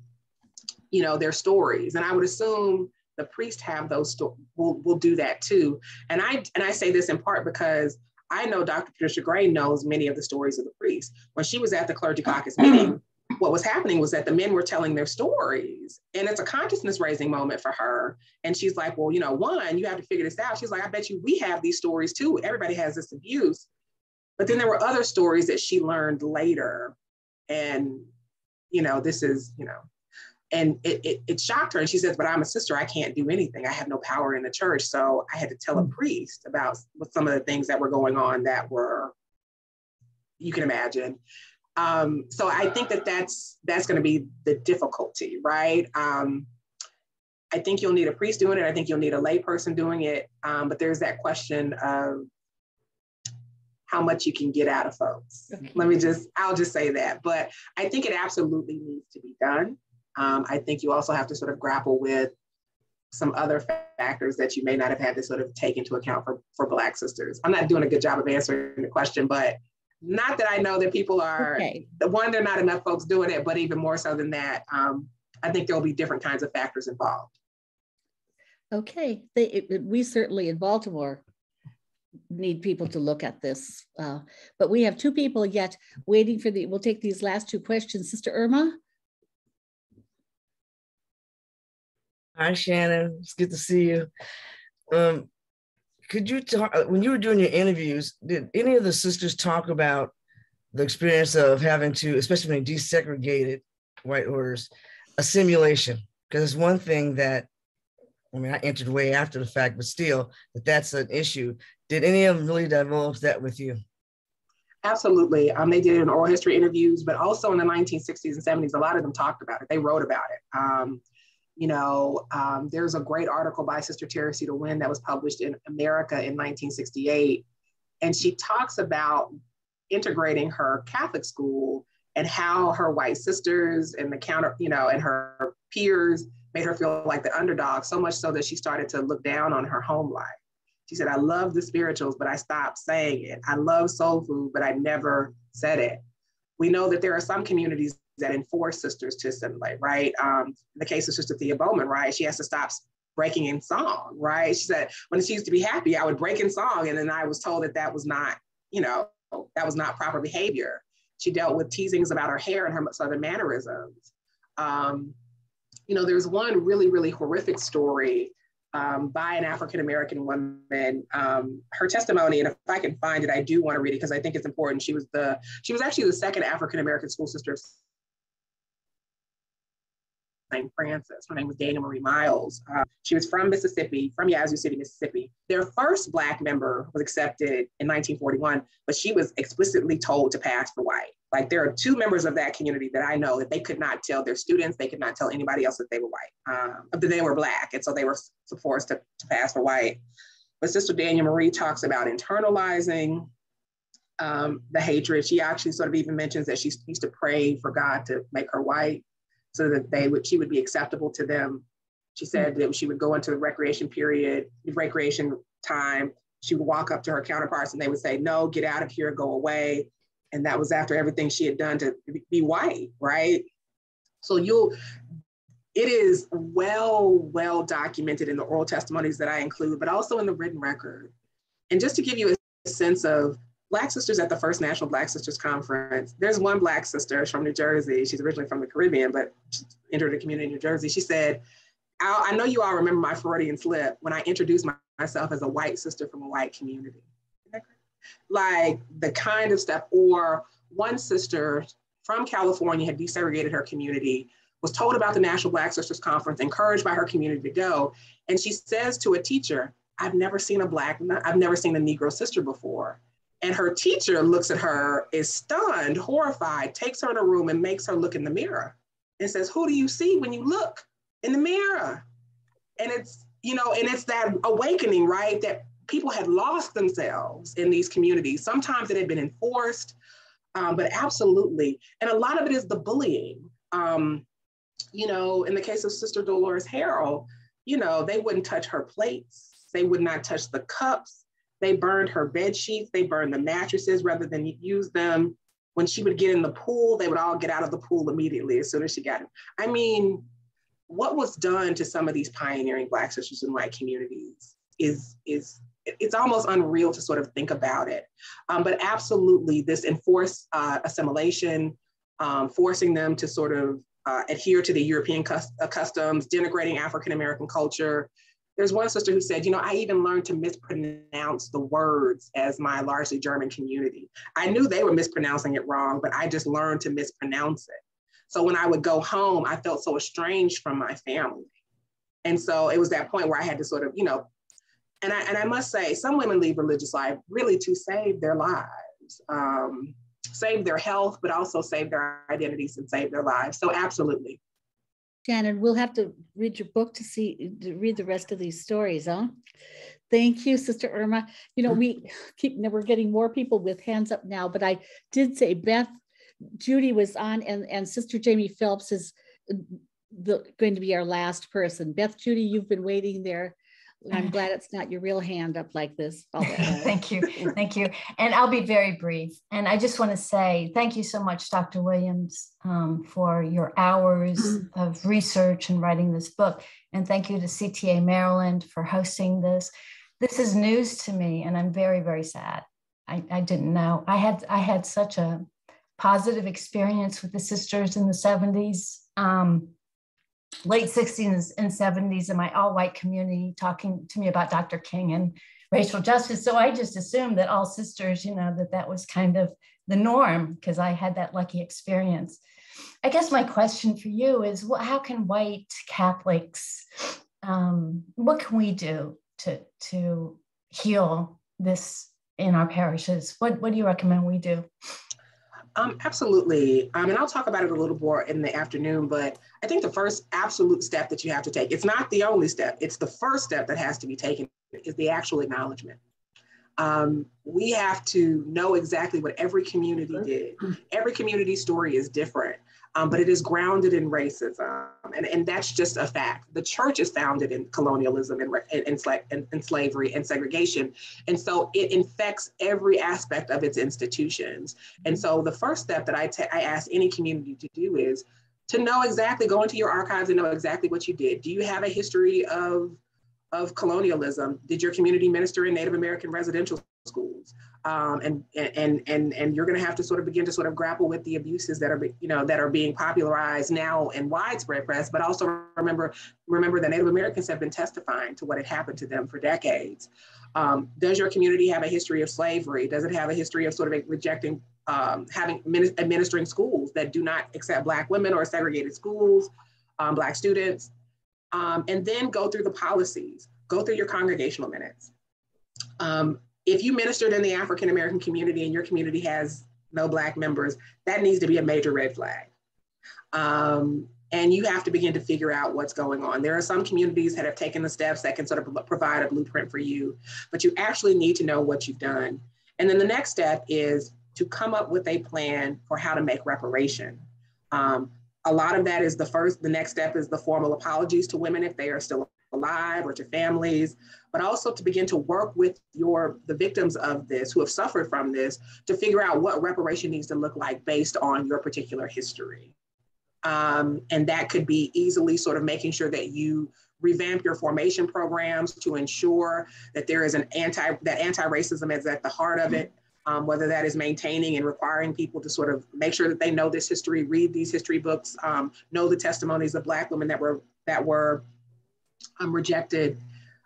you know, their stories. And I would assume the priests have those sto- will will do that too. And I and I say this in part because I know Dr. Patricia Gray knows many of the stories of the priests. When she was at the clergy caucus meeting, what was happening was that the men were telling their stories. And it's a consciousness raising moment for her. And she's like, well, you know, one, you have to figure this out. She's like, I bet you we have these stories too. Everybody has this abuse. But then there were other stories that she learned later. And, you know, this is, you know, and it, it, it, shocked her and she says but i'm a sister i can't do anything i have no power in the church. So i had to tell a hmm. priest about some of the things that were going on that were you can imagine. Um, so i think that that's that's going to be the difficulty right? Um, i think you'll need a priest doing it i think you'll need a layperson doing it um, but there's that question of how much you can get out of folks. Let me just i'll just say that but i think it absolutely needs to be done um, I think you also have to sort of grapple with some other factors that you may not have had to sort of take into account for, for Black sisters. I'm not doing a good job of answering the question, but not that I know that people are, okay. one, there are not enough folks doing it, but even more so than that, um, I think there will be different kinds of factors involved. Okay, they, it, we certainly in Baltimore need people to look at this. Uh, but we have two people yet waiting for the, we'll take these last two questions. Sister Irma? Hi, Shannen. It's good to see you. Um, could you talk when you were doing your interviews? Did any of the sisters talk about the experience of having to, especially when desegregated white orders, a simulation? Because it's one thing that, I mean, I entered way after the fact, but still, that that's an issue. Did any of them really divulge that with you? Absolutely. Um, they did in oral history interviews, but also in the 1960s and 70s, a lot of them talked about it. They wrote about it. Um, you know, um, there's a great article by Sister Teresita Weind that was published in America in 1968. And she talks about integrating her Catholic school and how her white sisters and the counter, you know, and her peers made her feel like the underdog, so much so that she started to look down on her home life. She said, I love the spirituals, but I stopped saying it. I love soul food, but I never said it. We know that there are some communities that enforce sisters to assimilate, right? Um, in the case of Sister Thea Bowman, right, she has to stop breaking in song, right? She said, when she used to be happy, I would break in song. And then I was told that that was not, you know, that was not proper behavior. She dealt with teasings about her hair and her southern mannerisms. Um, you know, there's one really, really horrific story um, by an African American woman. Um, her testimony, and if I can find it, I do want to read it because I think it's important. She was the she was actually the second African American school sister of St. Francis. Her name was Daniel Marie Miles. Uh, she was from Mississippi, from Yazoo City, Mississippi. Their first Black member was accepted in 1941, but she was explicitly told to pass for white. Like there are two members of that community that I know that they could not tell their students, they could not tell anybody else that they were white, um, that they were Black. And so they were forced to, to pass for white. But Sister Daniel Marie talks about internalizing um, the hatred. She actually sort of even mentions that she used to pray for God to make her white so that they would she would be acceptable to them. She said that she would go into the recreation period, recreation time. She would walk up to her counterparts and they would say, "No, get out of here, go away." And that was after everything she had done to be white, right? So you'll it is well, well documented in the oral testimonies that I include, but also in the written record. And just to give you a sense of Black Sisters at the first National Black Sisters Conference. There's one Black sister from New Jersey. She's originally from the Caribbean, but entered a community in New Jersey. She said, I, I know you all remember my Freudian slip when I introduced my, myself as a white sister from a white community. Like the kind of stuff, or one sister from California had desegregated her community, was told about the National Black Sisters Conference, encouraged by her community to go. And she says to a teacher, I've never seen a Black, I've never seen a Negro sister before. And her teacher looks at her, is stunned, horrified, takes her in a room and makes her look in the mirror and says, Who do you see when you look in the mirror? And it's, you know, and it's that awakening, right? That people had lost themselves in these communities. Sometimes it had been enforced, um, but absolutely. And a lot of it is the bullying. Um, you know, in the case of Sister Dolores Harrell, you know, they wouldn't touch her plates, they would not touch the cups, they burned her bed sheets, they burned the mattresses rather than use them. When she would get in the pool, they would all get out of the pool immediately as soon as she got in. I mean, what was done to some of these pioneering Black sisters in white communities is, is it's almost unreal to sort of think about it. Um, but absolutely, this enforced uh, assimilation, um, forcing them to sort of uh, adhere to the European cus- uh, customs, denigrating African American culture, there's one sister who said, you know, I even learned to mispronounce the words as my largely German community. I knew they were mispronouncing it wrong, but I just learned to mispronounce it. So when I would go home, I felt so estranged from my family. And so it was that point where I had to sort of, you know, and I, and I must say, some women leave religious life really to save their lives, um, save their health, but also save their identities and save their lives. So absolutely. Shannen, we'll have to read your book to see, to read the rest of these stories, huh? Thank you, Sister Irma. You know, we keep, we're getting more people with hands up now, but I did say Beth, Judy was on and, and Sister Jamie Phelps is uh, the, going to be our last person. Beth, Judy, you've been waiting there I'm glad it's not your real hand up like this. thank you. Thank you. And I'll be very brief. And I just want to say thank you so much, Dr. Williams, um, for your hours mm-hmm. of research and writing this book. And thank you to CTA Maryland for hosting this. This is news to me, and I'm very, very sad. I, I didn't know. I had I had such a positive experience with the sisters in the 70s. Um, late 60s and 70s in my all white community talking to me about Dr. King and racial justice. So I just assumed that all sisters, you know, that that was kind of the norm because I had that lucky experience. I guess my question for you is what, how can white Catholics, um, what can we do to, to heal this in our parishes? What, what do you recommend we do? Um, absolutely. Um, and I'll talk about it a little more in the afternoon, but I think the first absolute step that you have to take, it's not the only step, it's the first step that has to be taken is the actual acknowledgement. Um, we have to know exactly what every community did. Every community story is different um, but it is grounded in racism. And, and that's just a fact. The church is founded in colonialism and, and, and, and slavery and segregation. And so it infects every aspect of its institutions. And so the first step that I, ta- I ask any community to do is to know exactly, go into your archives and know exactly what you did. Do you have a history of, of colonialism? Did your community minister in Native American residential schools? um, and and and and you're going to have to sort of begin to sort of grapple with the abuses that are you know that are being popularized now in widespread press. But also remember remember that Native Americans have been testifying to what had happened to them for decades. Um, does your community have a history of slavery? Does it have a history of sort of rejecting um, having administering schools that do not accept Black women or segregated schools, um, Black students? Um, and then go through the policies. Go through your congregational minutes. Um, if you ministered in the African American community and your community has no Black members, that needs to be a major red flag. Um, and you have to begin to figure out what's going on. There are some communities that have taken the steps that can sort of provide a blueprint for you, but you actually need to know what you've done. And then the next step is to come up with a plan for how to make reparation. Um, a lot of that is the first, the next step is the formal apologies to women if they are still alive or to families, but also to begin to work with your the victims of this who have suffered from this to figure out what reparation needs to look like based on your particular history. Um, and that could be easily sort of making sure that you revamp your formation programs to ensure that there is an anti that anti-racism is at the heart of it. Um, whether that is maintaining and requiring people to sort of make sure that they know this history, read these history books, um, know the testimonies of Black women that were that were um, rejected.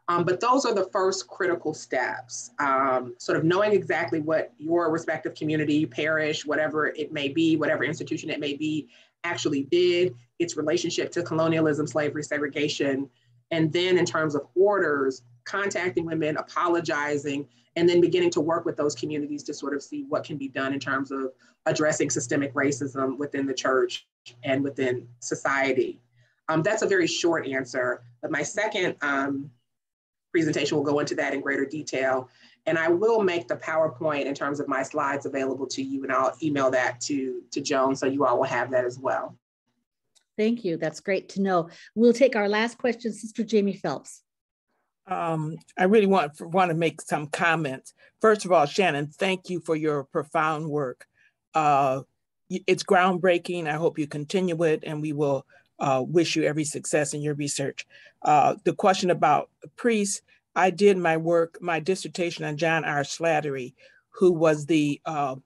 Um, but those are the first critical steps, um, sort of knowing exactly what your respective community, parish, whatever it may be, whatever institution it may be, actually did, its relationship to colonialism, slavery, segregation, and then in terms of orders, contacting women, apologizing, and then beginning to work with those communities to sort of see what can be done in terms of addressing systemic racism within the church and within society. Um, that's a very short answer, but my second um, presentation will go into that in greater detail. And I will make the PowerPoint in terms of my slides available to you and I'll email that to, to Joan so you all will have that as well. Thank you. That's great to know. We'll take our last question, Sister Jamie Phelps. Um, I really want, want to make some comments. First of all, Shannen, thank you for your profound work. Uh, it's groundbreaking. I hope you continue it and we will uh, wish you every success in your research. Uh, the question about priests, I did my work, my dissertation on John R. Slattery, who was the uh,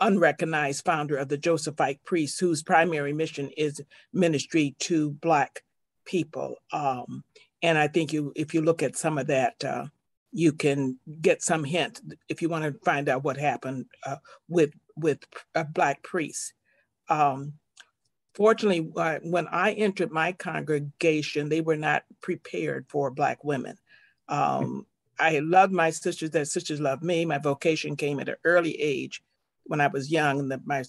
unrecognized founder of the Josephite priests, whose primary mission is ministry to Black people. Um, and I think you, if you look at some of that, uh, you can get some hint if you want to find out what happened uh, with with uh, Black priests. Um, Fortunately, uh, when I entered my congregation, they were not prepared for Black women. Um, I loved my sisters as sisters loved me. My vocation came at an early age when I was young. And the, my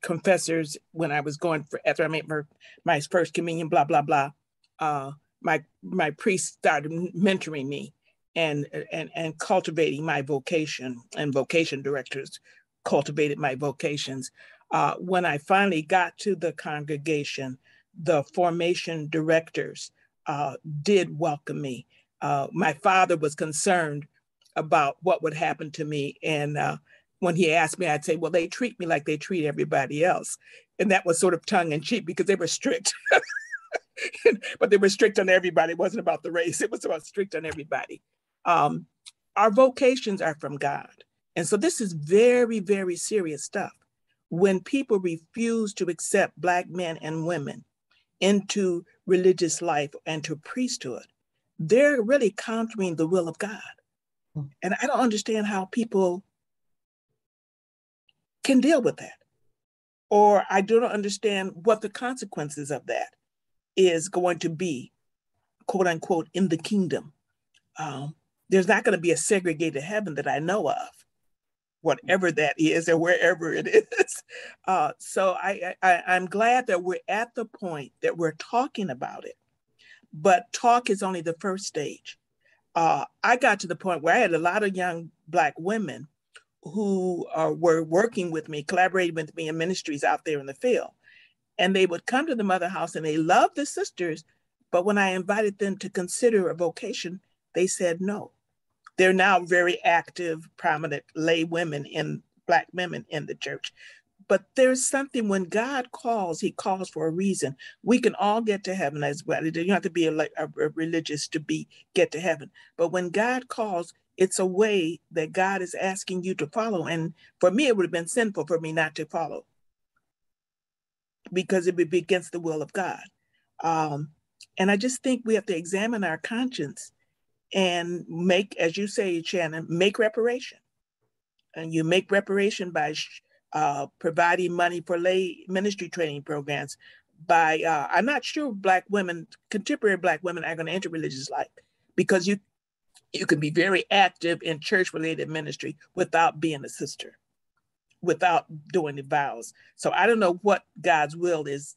confessors, when I was going for, after I made my, my first communion, blah, blah, blah, uh, my, my priest started mentoring me and, and, and cultivating my vocation and vocation directors cultivated my vocations uh, when I finally got to the congregation, the formation directors uh, did welcome me. Uh, my father was concerned about what would happen to me. And uh, when he asked me, I'd say, well, they treat me like they treat everybody else. And that was sort of tongue in cheek because they were strict. but they were strict on everybody. It wasn't about the race, it was about strict on everybody. Um, our vocations are from God. And so this is very, very serious stuff when people refuse to accept Black men and women into religious life and to priesthood, they're really countering the will of God. And I don't understand how people can deal with that. Or I don't understand what the consequences of that is going to be, quote unquote, in the kingdom. Um, there's not going to be a segregated heaven that I know of whatever that is or wherever it is. Uh, so I, I, I'm glad that we're at the point that we're talking about it. But talk is only the first stage. Uh, I got to the point where I had a lot of young Black women who uh, were working with me, collaborating with me in ministries out there in the field. And they would come to the mother house and they loved the sisters. But when I invited them to consider a vocation, they said no. They're now very active, prominent lay women in Black women in the church. But there's something when God calls, He calls for a reason. We can all get to heaven as well. You don't have to be a, a, a religious to be get to heaven. But when God calls, it's a way that God is asking you to follow. And for me, it would have been sinful for me not to follow because it would be against the will of God. Um, and I just think we have to examine our conscience and make, as you say, Shannen, make reparation. And you make reparation by uh, providing money for lay ministry training programs. By uh, I'm not sure Black women, contemporary Black women, are going to enter religious life because you you can be very active in church related ministry without being a sister, without doing the vows. So I don't know what God's will is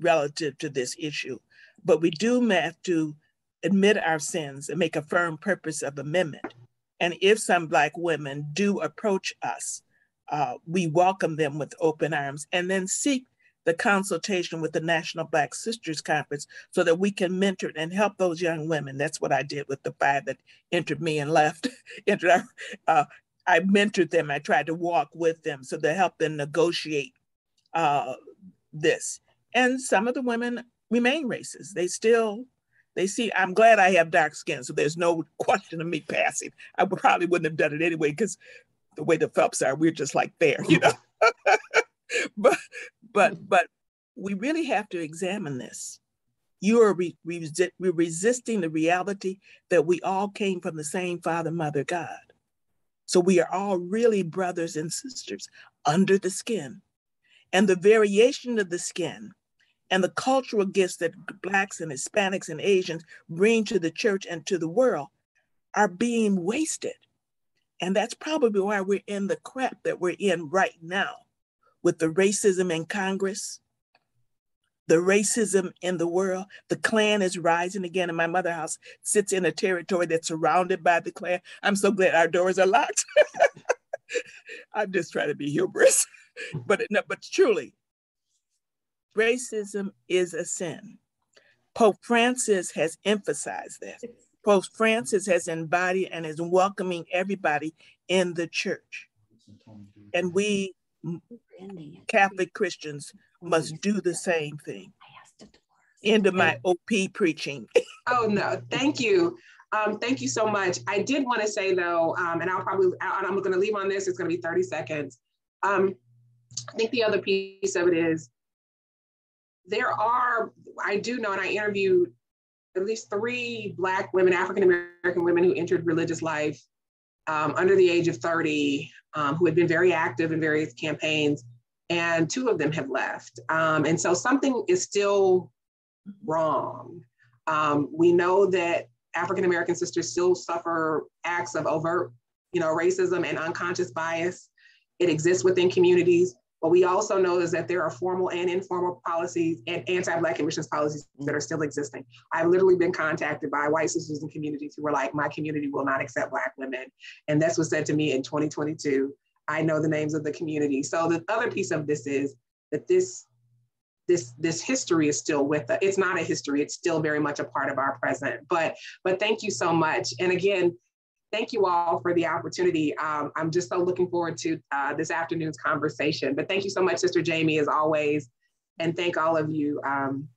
relative to this issue, but we do have to admit our sins and make a firm purpose of amendment. And if some Black women do approach us, uh, we welcome them with open arms and then seek the consultation with the National Black Sisters Conference so that we can mentor and help those young women. That's what I did with the five that entered me and left. entered, uh, I mentored them. I tried to walk with them so to help them negotiate uh, this. And some of the women remain racist. They still, they see, I'm glad I have dark skin, so there's no question of me passing. I probably wouldn't have done it anyway because the way the Phelps are, we're just like there, you know. but but but we really have to examine this. You are re- resi- resisting the reality that we all came from the same Father, Mother, God. So we are all really brothers and sisters under the skin. And the variation of the skin and the cultural gifts that Blacks and Hispanics and Asians bring to the church and to the world are being wasted. And that's probably why we're in the crap that we're in right now with the racism in Congress, the racism in the world. The Klan is rising again, and my mother house sits in a territory that's surrounded by the Klan. I'm so glad our doors are locked. I'm just trying to be humorous, but no, but truly, racism is a sin. Pope Francis has emphasized that. Pope Francis has embodied and is welcoming everybody in the church. And we Catholic Christians must do the same thing. End of my OP preaching. oh no, thank you. Um, thank you so much. I did want to say though, um, and I'll probably, I'm going to leave on this, it's going to be 30 seconds. Um, I think the other piece of it is there are, I do know, and I interviewed at least three Black women, African American women who entered religious life um, under the age of 30 um, who had been very active in various campaigns, and two of them have left. Um, and so something is still wrong. Um, we know that African American sisters still suffer acts of overt, you know, racism and unconscious bias. It exists within communities. What we also know is that there are formal and informal policies and anti-Black admissions policies that are still existing. I've literally been contacted by white sisters in communities who were like, my community will not accept Black women. And that's what said to me in 2022. I know the names of the community. So the other piece of this is that this this this history is still with us. It's not a history, it's still very much a part of our present. But but thank you so much. And again, thank you all for the opportunity. Um, I'm just so looking forward to uh, this afternoon's conversation. But thank you so much, Sister Jamie, as always. And thank all of you um,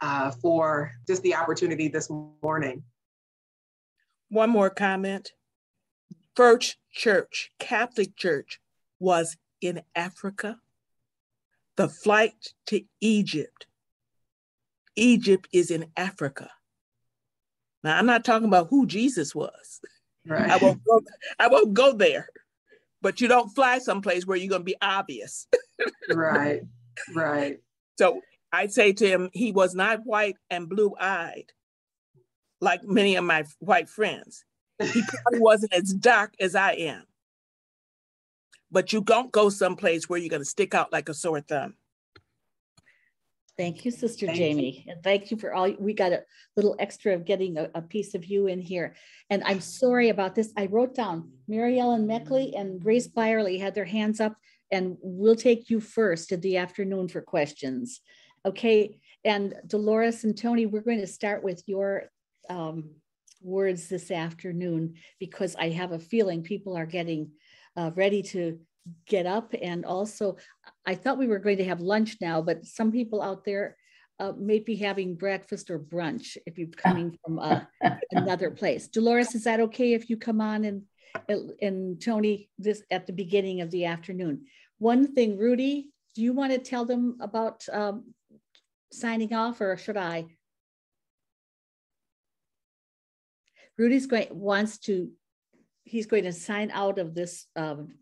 uh, for just the opportunity this morning. One more comment. First Church, Catholic Church, was in Africa. The flight to Egypt. Egypt is in Africa. Now, I'm not talking about who Jesus was. Right. I won't go, I won't go there. But you don't fly someplace where you're going to be obvious. right. Right. So I say to him, he was not white and blue eyed like many of my white friends. He probably wasn't as dark as I am. But you don't go someplace where you're going to stick out like a sore thumb. Thank you, Sister thank Jamie. You. And thank you for all, we got a little extra of getting a, a, piece of you in here. And I'm sorry about this. I wrote down Mary Ellen Meckley and Grace Byerly had their hands up and we'll take you first in the afternoon for questions. Okay. And Dolores and Tony, we're going to start with your um, words this afternoon because I have a feeling people are getting uh, ready to get up. And also, I thought we were going to have lunch now, but some people out there uh, maybe having breakfast or brunch if you're coming from uh, another place. Dolores, is that okay if you come on and and Tony this at the beginning of the afternoon? One thing, Rudy, do you want to tell them about um, signing off or should I? Rudy's going wants to, he's going to sign out of this. Um,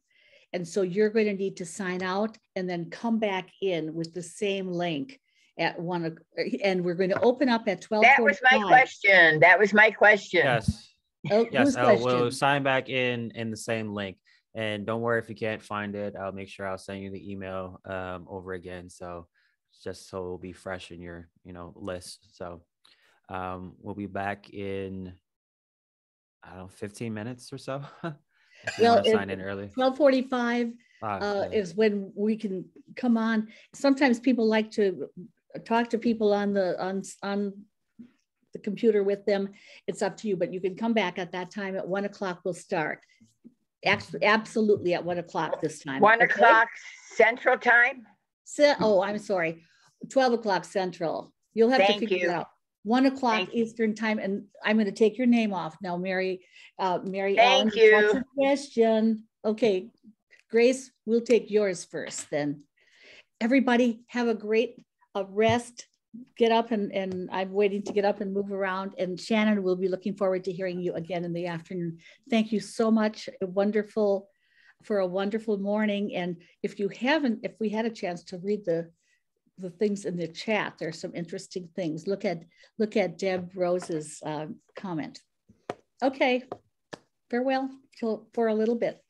and so you're going to need to sign out and then come back in with the same link at one, and we're going to open up at 12. That was my question. That was my question. Yes. oh, yes i will sign back in in the same link. And don't worry if you can't find it. I'll make sure I'll send you the email um, over again. So just so it'll be fresh in your, you know, list. So um, we'll be back in, I don't know, 15 minutes or so. well, sign in early. 1245 Ah, uh, is when we can come on. Sometimes people like to talk to people on the on on the computer with them. It's up to you, but you can come back at that time. At one o'clock, we'll start. Actually, absolutely at one o'clock this time. One okay? o'clock Central Time? Se- oh, I'm sorry. 12 o'clock Central. You'll have Thank to figure you. it out. One o'clock. Eastern time, and I'm going to take your name off now, Mary. Uh, Mary Thank Ellen. what's you. question? Okay, Grace, we'll take yours first then. Everybody have a great uh, rest. Get up and, and I'm waiting to get up and move around. And Shannen, we'll be looking forward to hearing you again in the afternoon. Thank you so much. A wonderful, for a wonderful morning. And if you haven't, if we had a chance to read the the things in the chat, there's some interesting things. Look at look at Deb Rose's uh, comment. Okay, farewell till for a little bit.